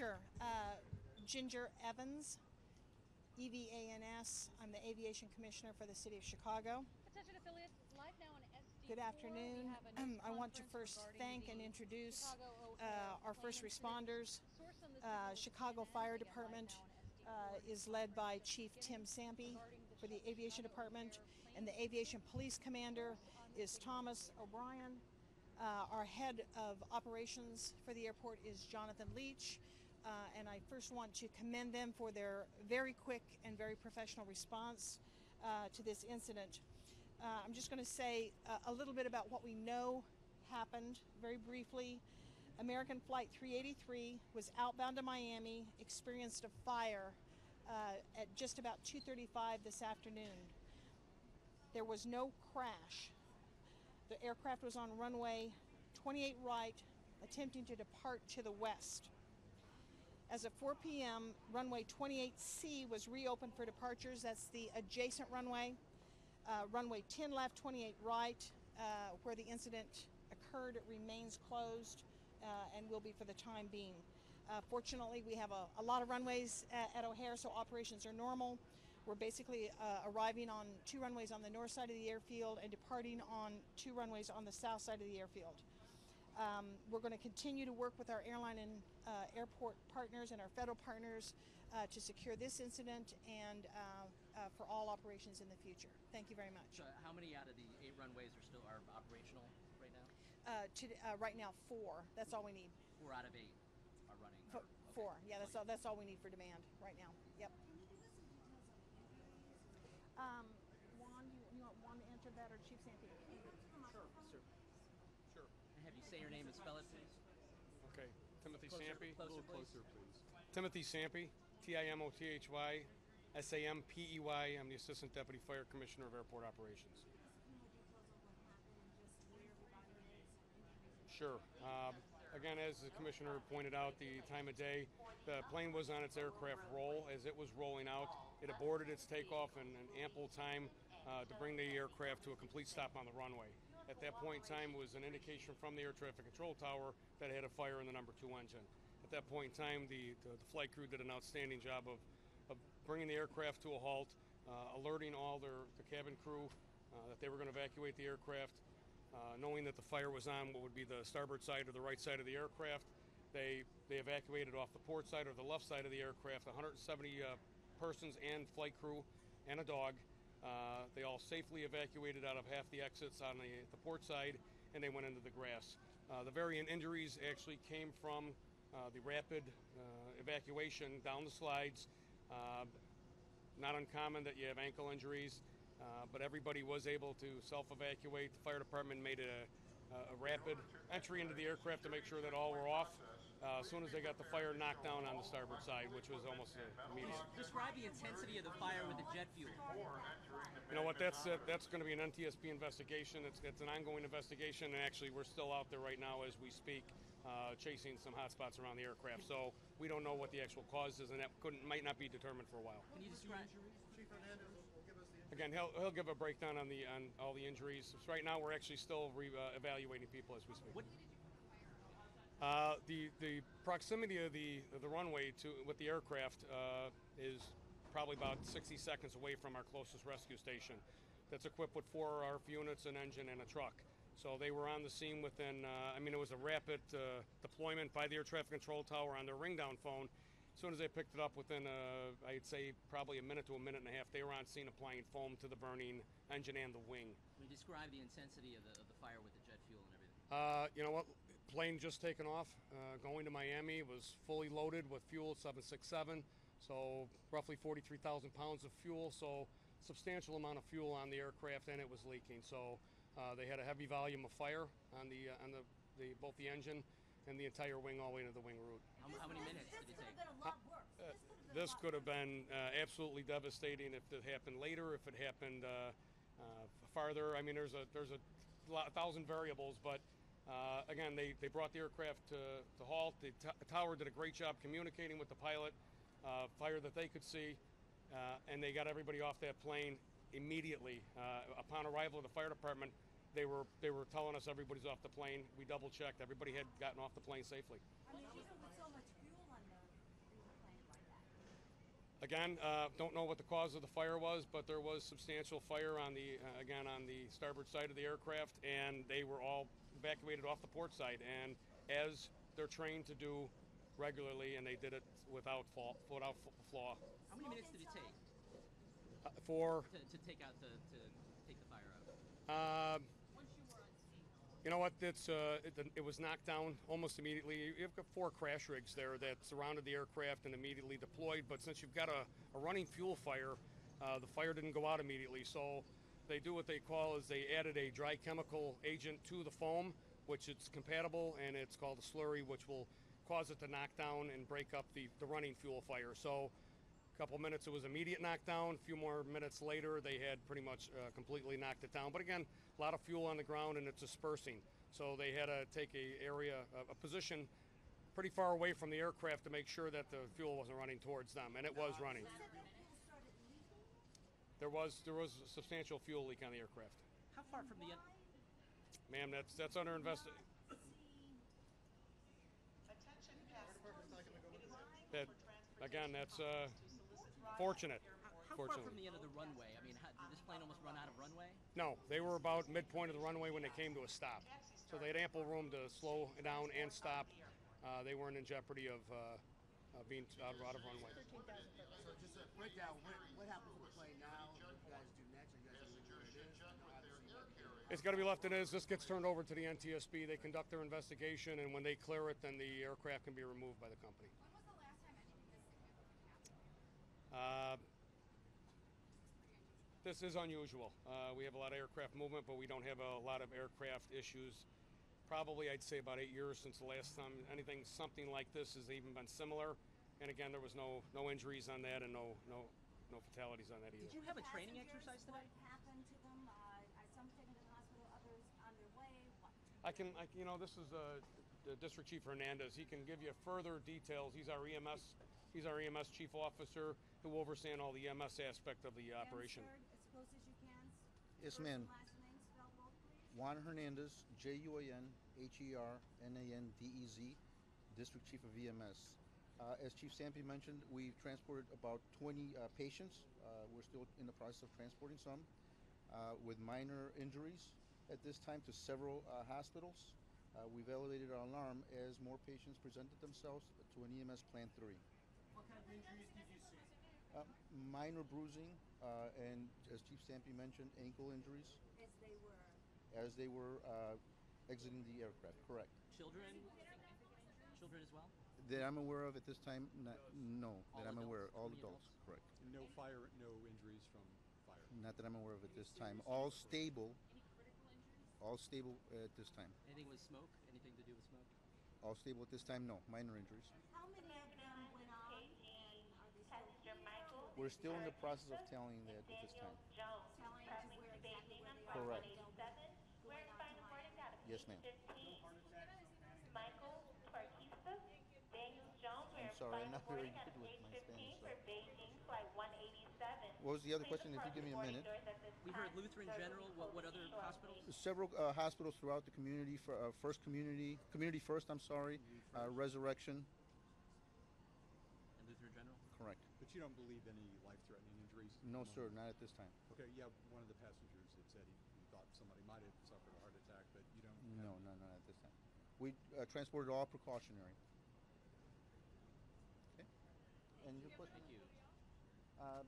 Sure. Uh, Ginger Evans, E V A N S. I'm the Aviation Commissioner for the City of Chicago. Attention affiliates, live now on SD4. Good afternoon. We have a news I want to first thank and introduce uh, our first responders. Source on the Uh, Chicago Fire Department uh, is led by Chief Tim Sampey for the Aviation Department, and the Aviation Police Commander is Thomas O'Brien. Uh, our head of operations for the airport is Jonathan Leach, uh, and I first want to commend them for their very quick and very professional response uh, to this incident. Uh, I'm just going to say uh, a little bit about what we know happened very briefly. American Flight 383 was outbound to Miami, experienced a fire uh, at just about 2:35 this afternoon. There was no crash. The aircraft was on runway 28 right, attempting to depart to the west. As of 4 p.m., runway 28C was reopened for departures. That's the adjacent runway. Uh, runway 10 left, 28 right, uh, where the incident occurred, it remains closed uh, and will be for the time being. Uh, fortunately, we have a, a lot of runways at, at O'Hare, so operations are normal. We're basically uh, arriving on two runways on the north side of the airfield and departing on two runways on the south side of the airfield. Um, we're going to continue to work with our airline and uh, airport partners and our federal partners uh, to secure this incident and uh, uh, for all operations in the future. Thank you very much. So how many out of the eight runways are still are operational right now? Uh, to, uh, right now, four. That's all we need. Four out of eight are running. F- four. Yeah, that's all. That's all we need for demand right now. Yep. Um, Juan, you, you want Juan to answer that or Chief Sampey? Sure, sure. Sure. And have you say your name and spell it, please? Okay. Timothy Closer- Sampey. closer, a little please. closer, please. Timothy Sampey, T I M O T H Y S A M P E Y. I'm the Assistant Deputy Fire Commissioner of Airport Operations. Sure. Um, again, as the commissioner pointed out, the time of day, the plane was on its aircraft roll. As it was rolling out, it aborted its takeoff in an ample time uh, to bring the aircraft to a complete stop on the runway. At that point in time was an indication from the air traffic control tower that it had a fire in the number two engine. At that point in time, the, the, the flight crew did an outstanding job of, of bringing the aircraft to a halt, uh, alerting all their the cabin crew uh, that they were going to evacuate the aircraft. Uh, knowing that the fire was on what would be the starboard side or the right side of the aircraft, they they evacuated off the port side or the left side of the aircraft. 170 uh, persons and flight crew and a dog. Uh, they all safely evacuated out of half the exits on the, the port side, and they went into the grass. Uh, the variant injuries actually came from uh, the rapid uh, evacuation down the slides. Uh, not uncommon that you have ankle injuries, but everybody was able to self-evacuate. The fire department made a, a rapid entry into the aircraft to make sure that all were off. Uh, as soon as they got the fire knocked down on the starboard side, which was almost immediate. Describe the intensity of the fire with the jet fuel. You know what? That's uh, that's going to be an NTSB investigation. It's, it's an ongoing investigation, and actually, we're still out there right now as we speak, uh, chasing some hotspots around the aircraft. So we don't know what the actual cause is, and that couldn't might not be determined for a while. Can you describe? Chief Hernandez will give us the Again, he'll, he'll give a breakdown on the on all the injuries. So right now, we're actually still re, uh, evaluating people as we speak. What, Uh, the the proximity of the of the runway to with the aircraft uh, is probably about 60 seconds away from our closest rescue station. That's equipped with four ARFF units, an engine, and a truck. So they were on the scene within. Uh, I mean, it was a rapid uh, deployment by the air traffic control tower on their ring down phone. As soon as they picked it up, within uh, I'd say probably a minute to a minute and a half, they were on scene applying foam to the burning engine and the wing. Can you describe the intensity of the, of the fire with the jet fuel and everything? Uh, you know what? Plane just taken off, uh, going to Miami. Was fully loaded with fuel, 767. So roughly 43,000 pounds of fuel. So substantial amount of fuel on the aircraft, and it was leaking. So uh, they had a heavy volume of fire on the uh, on the, the both the engine and the entire wing all the way into the wing root. How, how many minutes did it take? Uh, this could have been uh, absolutely devastating if it happened later, if it happened uh, uh, farther. I mean, there's a there's a, lot, a thousand variables, but uh, again, they, they brought the aircraft to, to halt. The t- tower did a great job communicating with the pilot, uh, fire that they could see, uh, and they got everybody off that plane immediately. Uh, upon arrival of the fire department, they were they were telling us everybody's off the plane. We double checked. Everybody had gotten off the plane safely. I mean, even with so much fuel on the Again, uh, don't know what the cause of the fire was, but there was substantial fire on the, uh, again, on the starboard side of the aircraft, and they were all evacuated off the port side. And as they're trained to do regularly, and they did it without fault, without flaw. How many minutes did it take Uh, for, to, to take out the to take the fire out? um, you know what? It's uh, it, it was knocked down almost immediately. You've got four crash rigs there that surrounded the aircraft and immediately deployed. But since you've got a, a running fuel fire, uh, the fire didn't go out immediately. So they do what they call is they added a dry chemical agent to the foam, which it's compatible, and it's called a slurry, which will cause it to knock down and break up the, the running fuel fire. So a couple minutes it was immediate knockdown. A few more minutes later, they had pretty much uh, completely knocked it down. But again, a lot of fuel on the ground and it's dispersing. So they had to take a area, a, a position pretty far away from the aircraft to make sure that the fuel wasn't running towards them, and it was running. There was there was a substantial fuel leak on the aircraft. How far from the end? Ma'am, that's that's under investigation. That again, that's uh, fortunate. How far from the end of the runway? I mean, how, did this plane almost run out of runway? No, they were about midpoint of the runway when they came to a stop. So they had ample room to slow down and stop. Uh, they weren't in jeopardy of uh, uh, being out, out of runway. So just a breakdown, what, what happens with the plane now? What do you guys do next? Are you guys going to leave it where it is? Obviously, what you do. It's got to be left in as. This gets turned over to the NTSB. They conduct their investigation, and when they clear it, then the aircraft can be removed by the company. Uh, this is unusual. Uh, we have a lot of aircraft movement, but we don't have a lot of aircraft issues. Probably, I'd say about eight years since the last time anything something like this has even been similar. And again, there was no no injuries on that, and no no no fatalities on that either. Did you have a training exercise today? What happened to them? Uh, are some taken to the hospital, others on their way? What? I can, I, you know, this is uh, the District Chief Hernandez. He can give you further details. He's our EMS, he's our EMS Chief Officer who will oversee all the EMS aspect of the operation. Answer as close as you can. Yes, First ma'am. and Last name spelled both, please. Juan Hernandez, J U A N H E R N A N D E Z, District Chief of EMS. Uh, as Chief Sampey mentioned, we've transported about 20 uh, patients. Uh, we're still in the process of transporting some uh, with minor injuries at this time to several uh, hospitals. Uh, we've elevated our alarm as more patients presented themselves to an EMS Plan 3. What kind of injuries did you see? Uh, minor bruising uh, and, as Chief Sampey mentioned, ankle injuries As they were. as they were uh, exiting the aircraft. Correct. Children? Children as well? That I'm aware of at this time, not, no. All that I'm aware, adults, all any adults. Correct. No fire, no injuries from fire. Not that I'm aware of at this time. All stable. All stable at this time. Anything with smoke? Anything to do with smoke? All stable at this time. No minor injuries. How many of them went on? And are they still We're still in the process of tallying that at this time. telling to where exactly where they Correct. are? Going on tomorrow? Yes, ma'am. Michael Parkista, Daniel Jones, I'm sorry, I'm not very good with my Spanish. for Beijing Flight 187. What was the other question? If you give me a minute. We heard Lutheran General. What, what other hospitals? Several uh, hospitals throughout the community. For uh, First Community, Community First. I'm sorry. Uh, Resurrection. And Lutheran General? Correct. But you don't believe any life-threatening injuries? No, sir, not at this time. Okay, yeah, one of the passengers had said he, he thought somebody might have suffered a heart attack, but you don't. No, no, no, at this time. We uh, transported all precautionary. Okay. And your question? Thank you. Ah,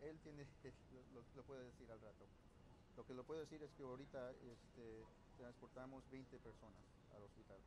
él tiene, lo, lo- puede decir al rato. Lo que lo puedo decir es que ahorita este, transportamos 20 personas al hospital.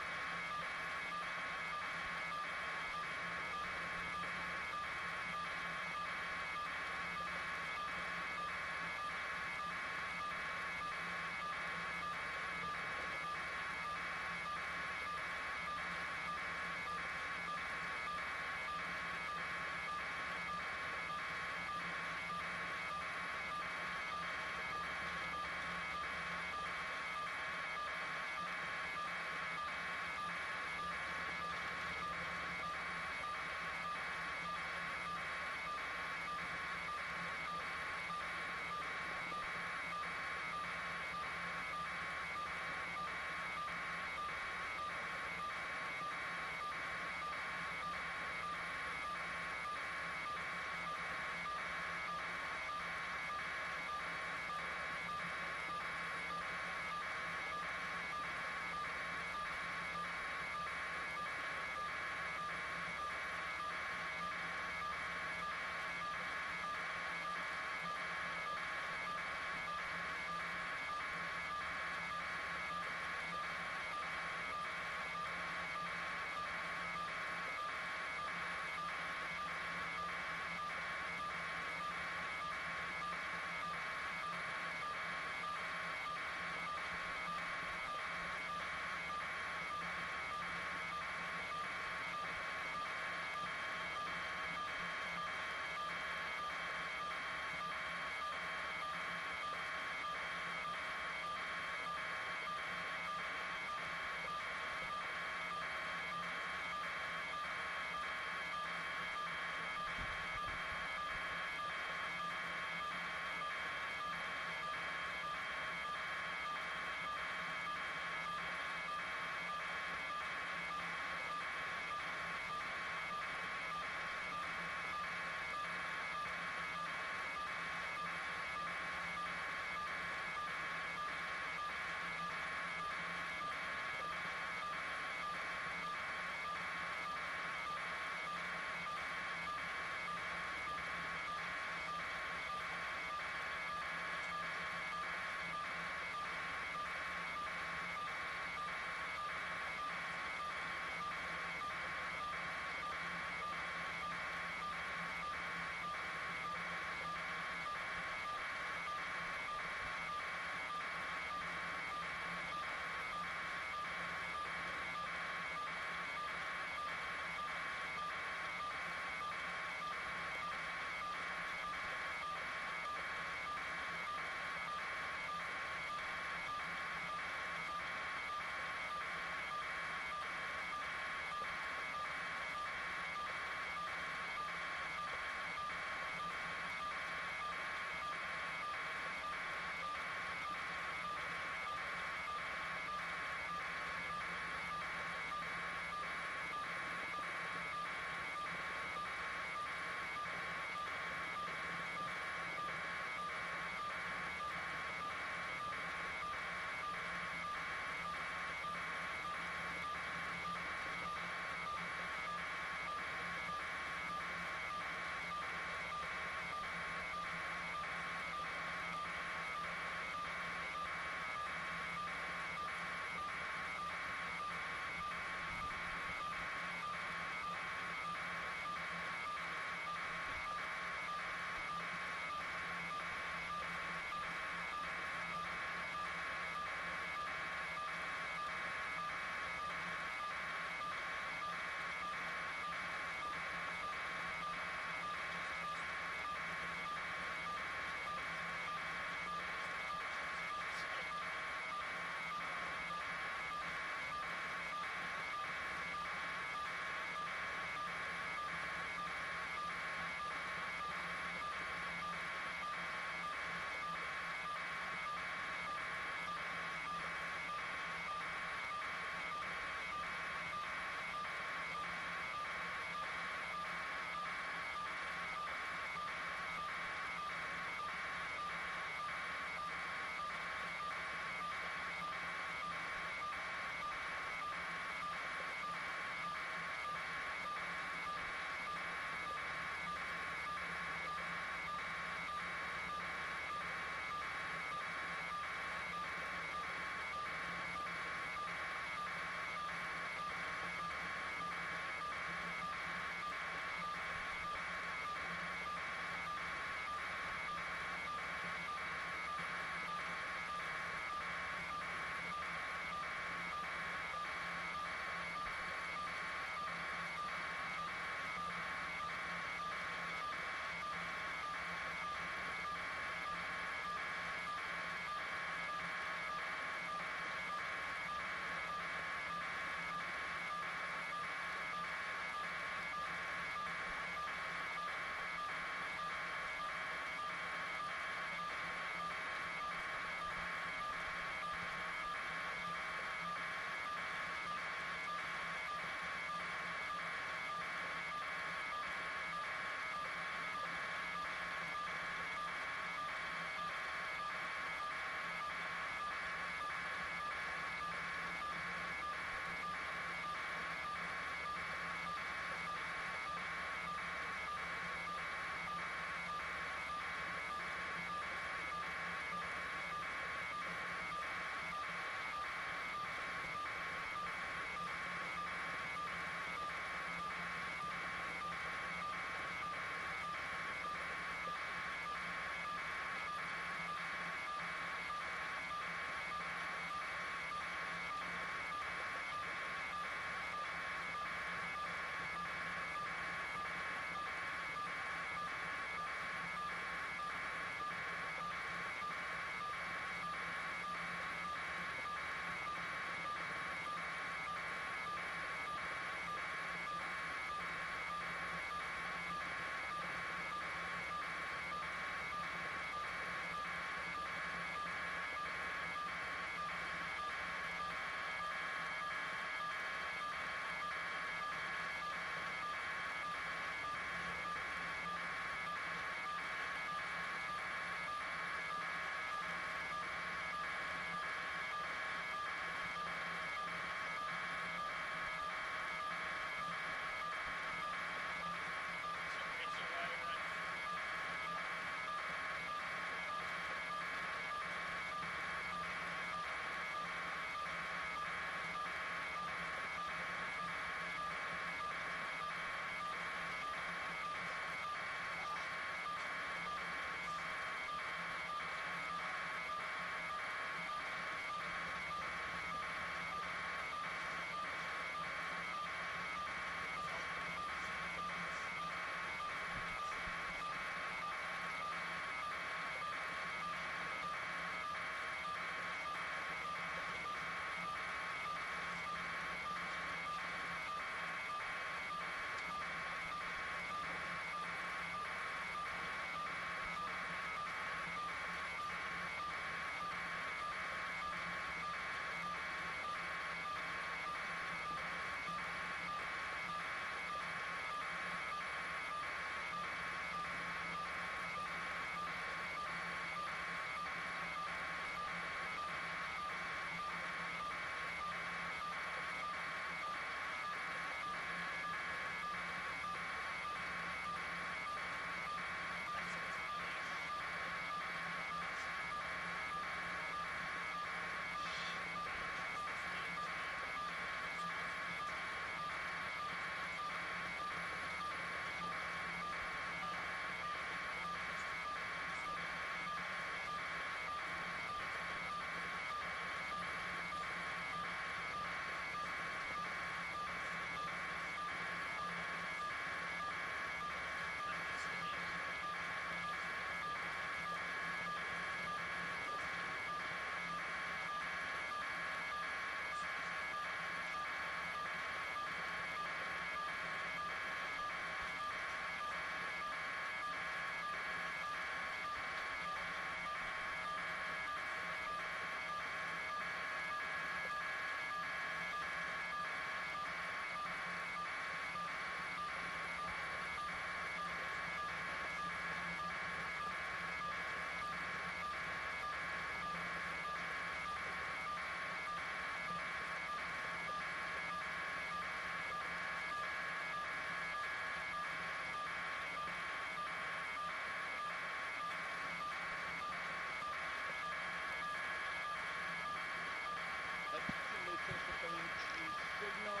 signal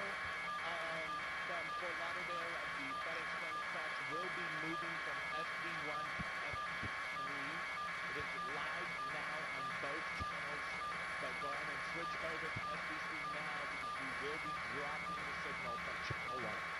from Fort Lauderdale at the FedEx Frontex will be moving from SD1, to FB3. It is live now on both channels, but go ahead and switch over to SD3 now because we will be dropping the signal from channel 1.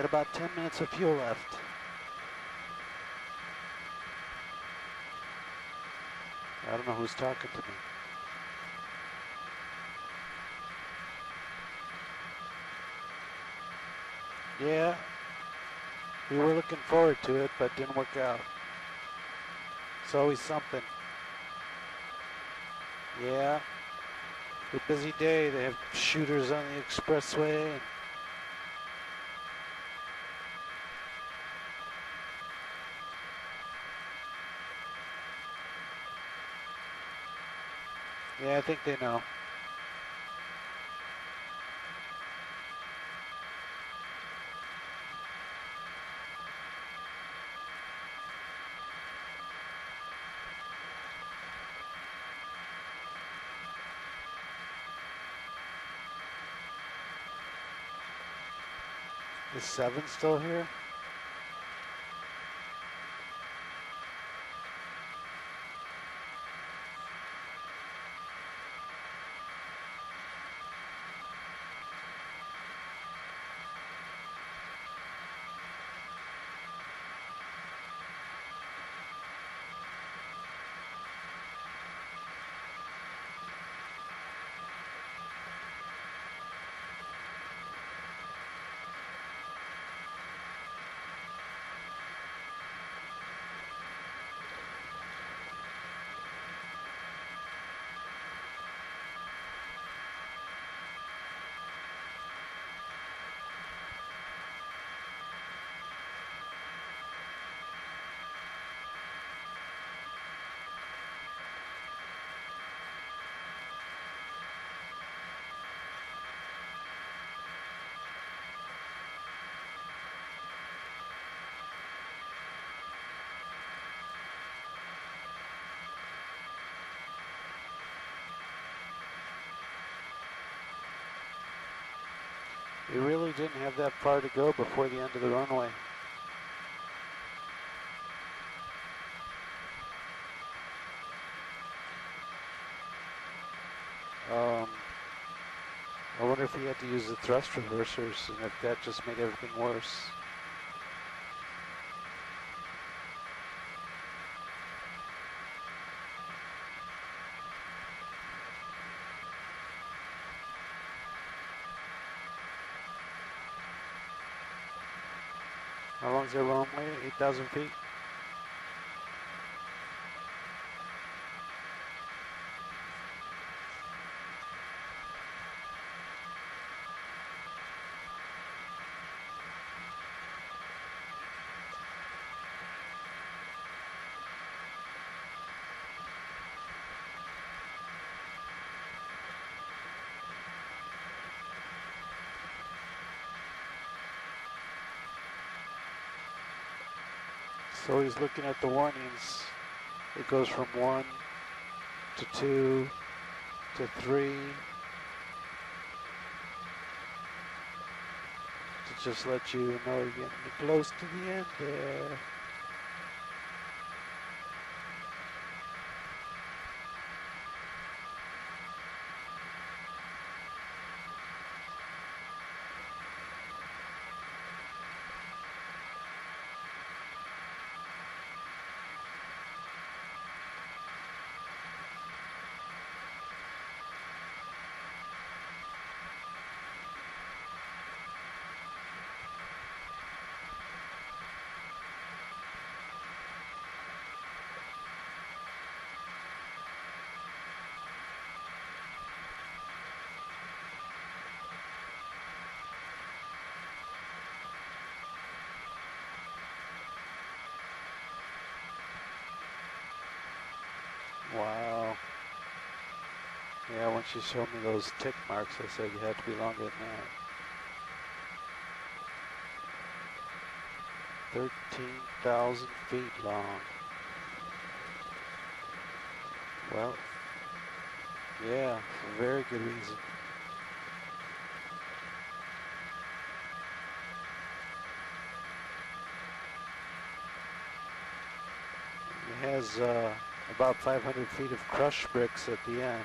Got about 10 minutes of fuel left. I don't know who's talking to me. Yeah, we were looking forward to it, but didn't work out. It's always something. Yeah. It's a busy day. They have shooters on the expressway. Yeah, I think they know. Is seven still here? You really didn't have that far to go before the end of the runway. Um, I wonder if he had to use the thrust reversers and if that just made everything worse. Is their runway? 8,000 feet? So he's looking at the warnings. It goes from one to two to three to just let you know you're getting close to the end there. Wow. Yeah, when she showed me those tick marks, I said you had to be longer than that. 13,000 feet long. Well, yeah, very good reason. It has uh, about 500 feet of crush bricks at the end.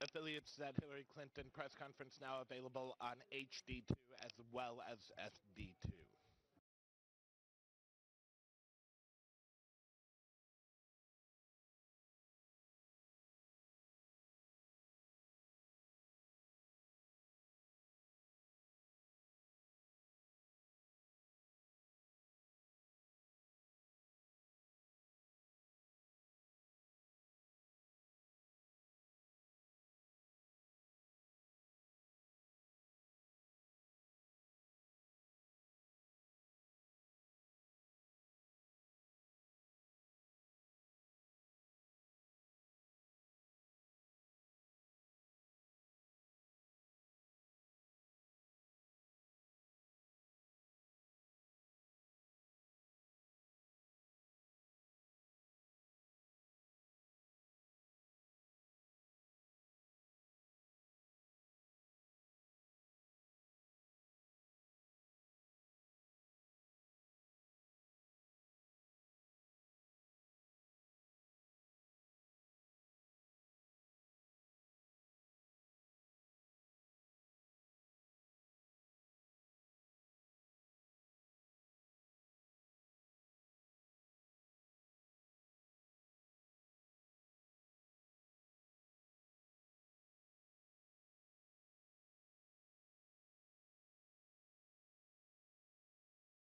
Affiliates that Clinton press conference now available on HD2 as well as SD2.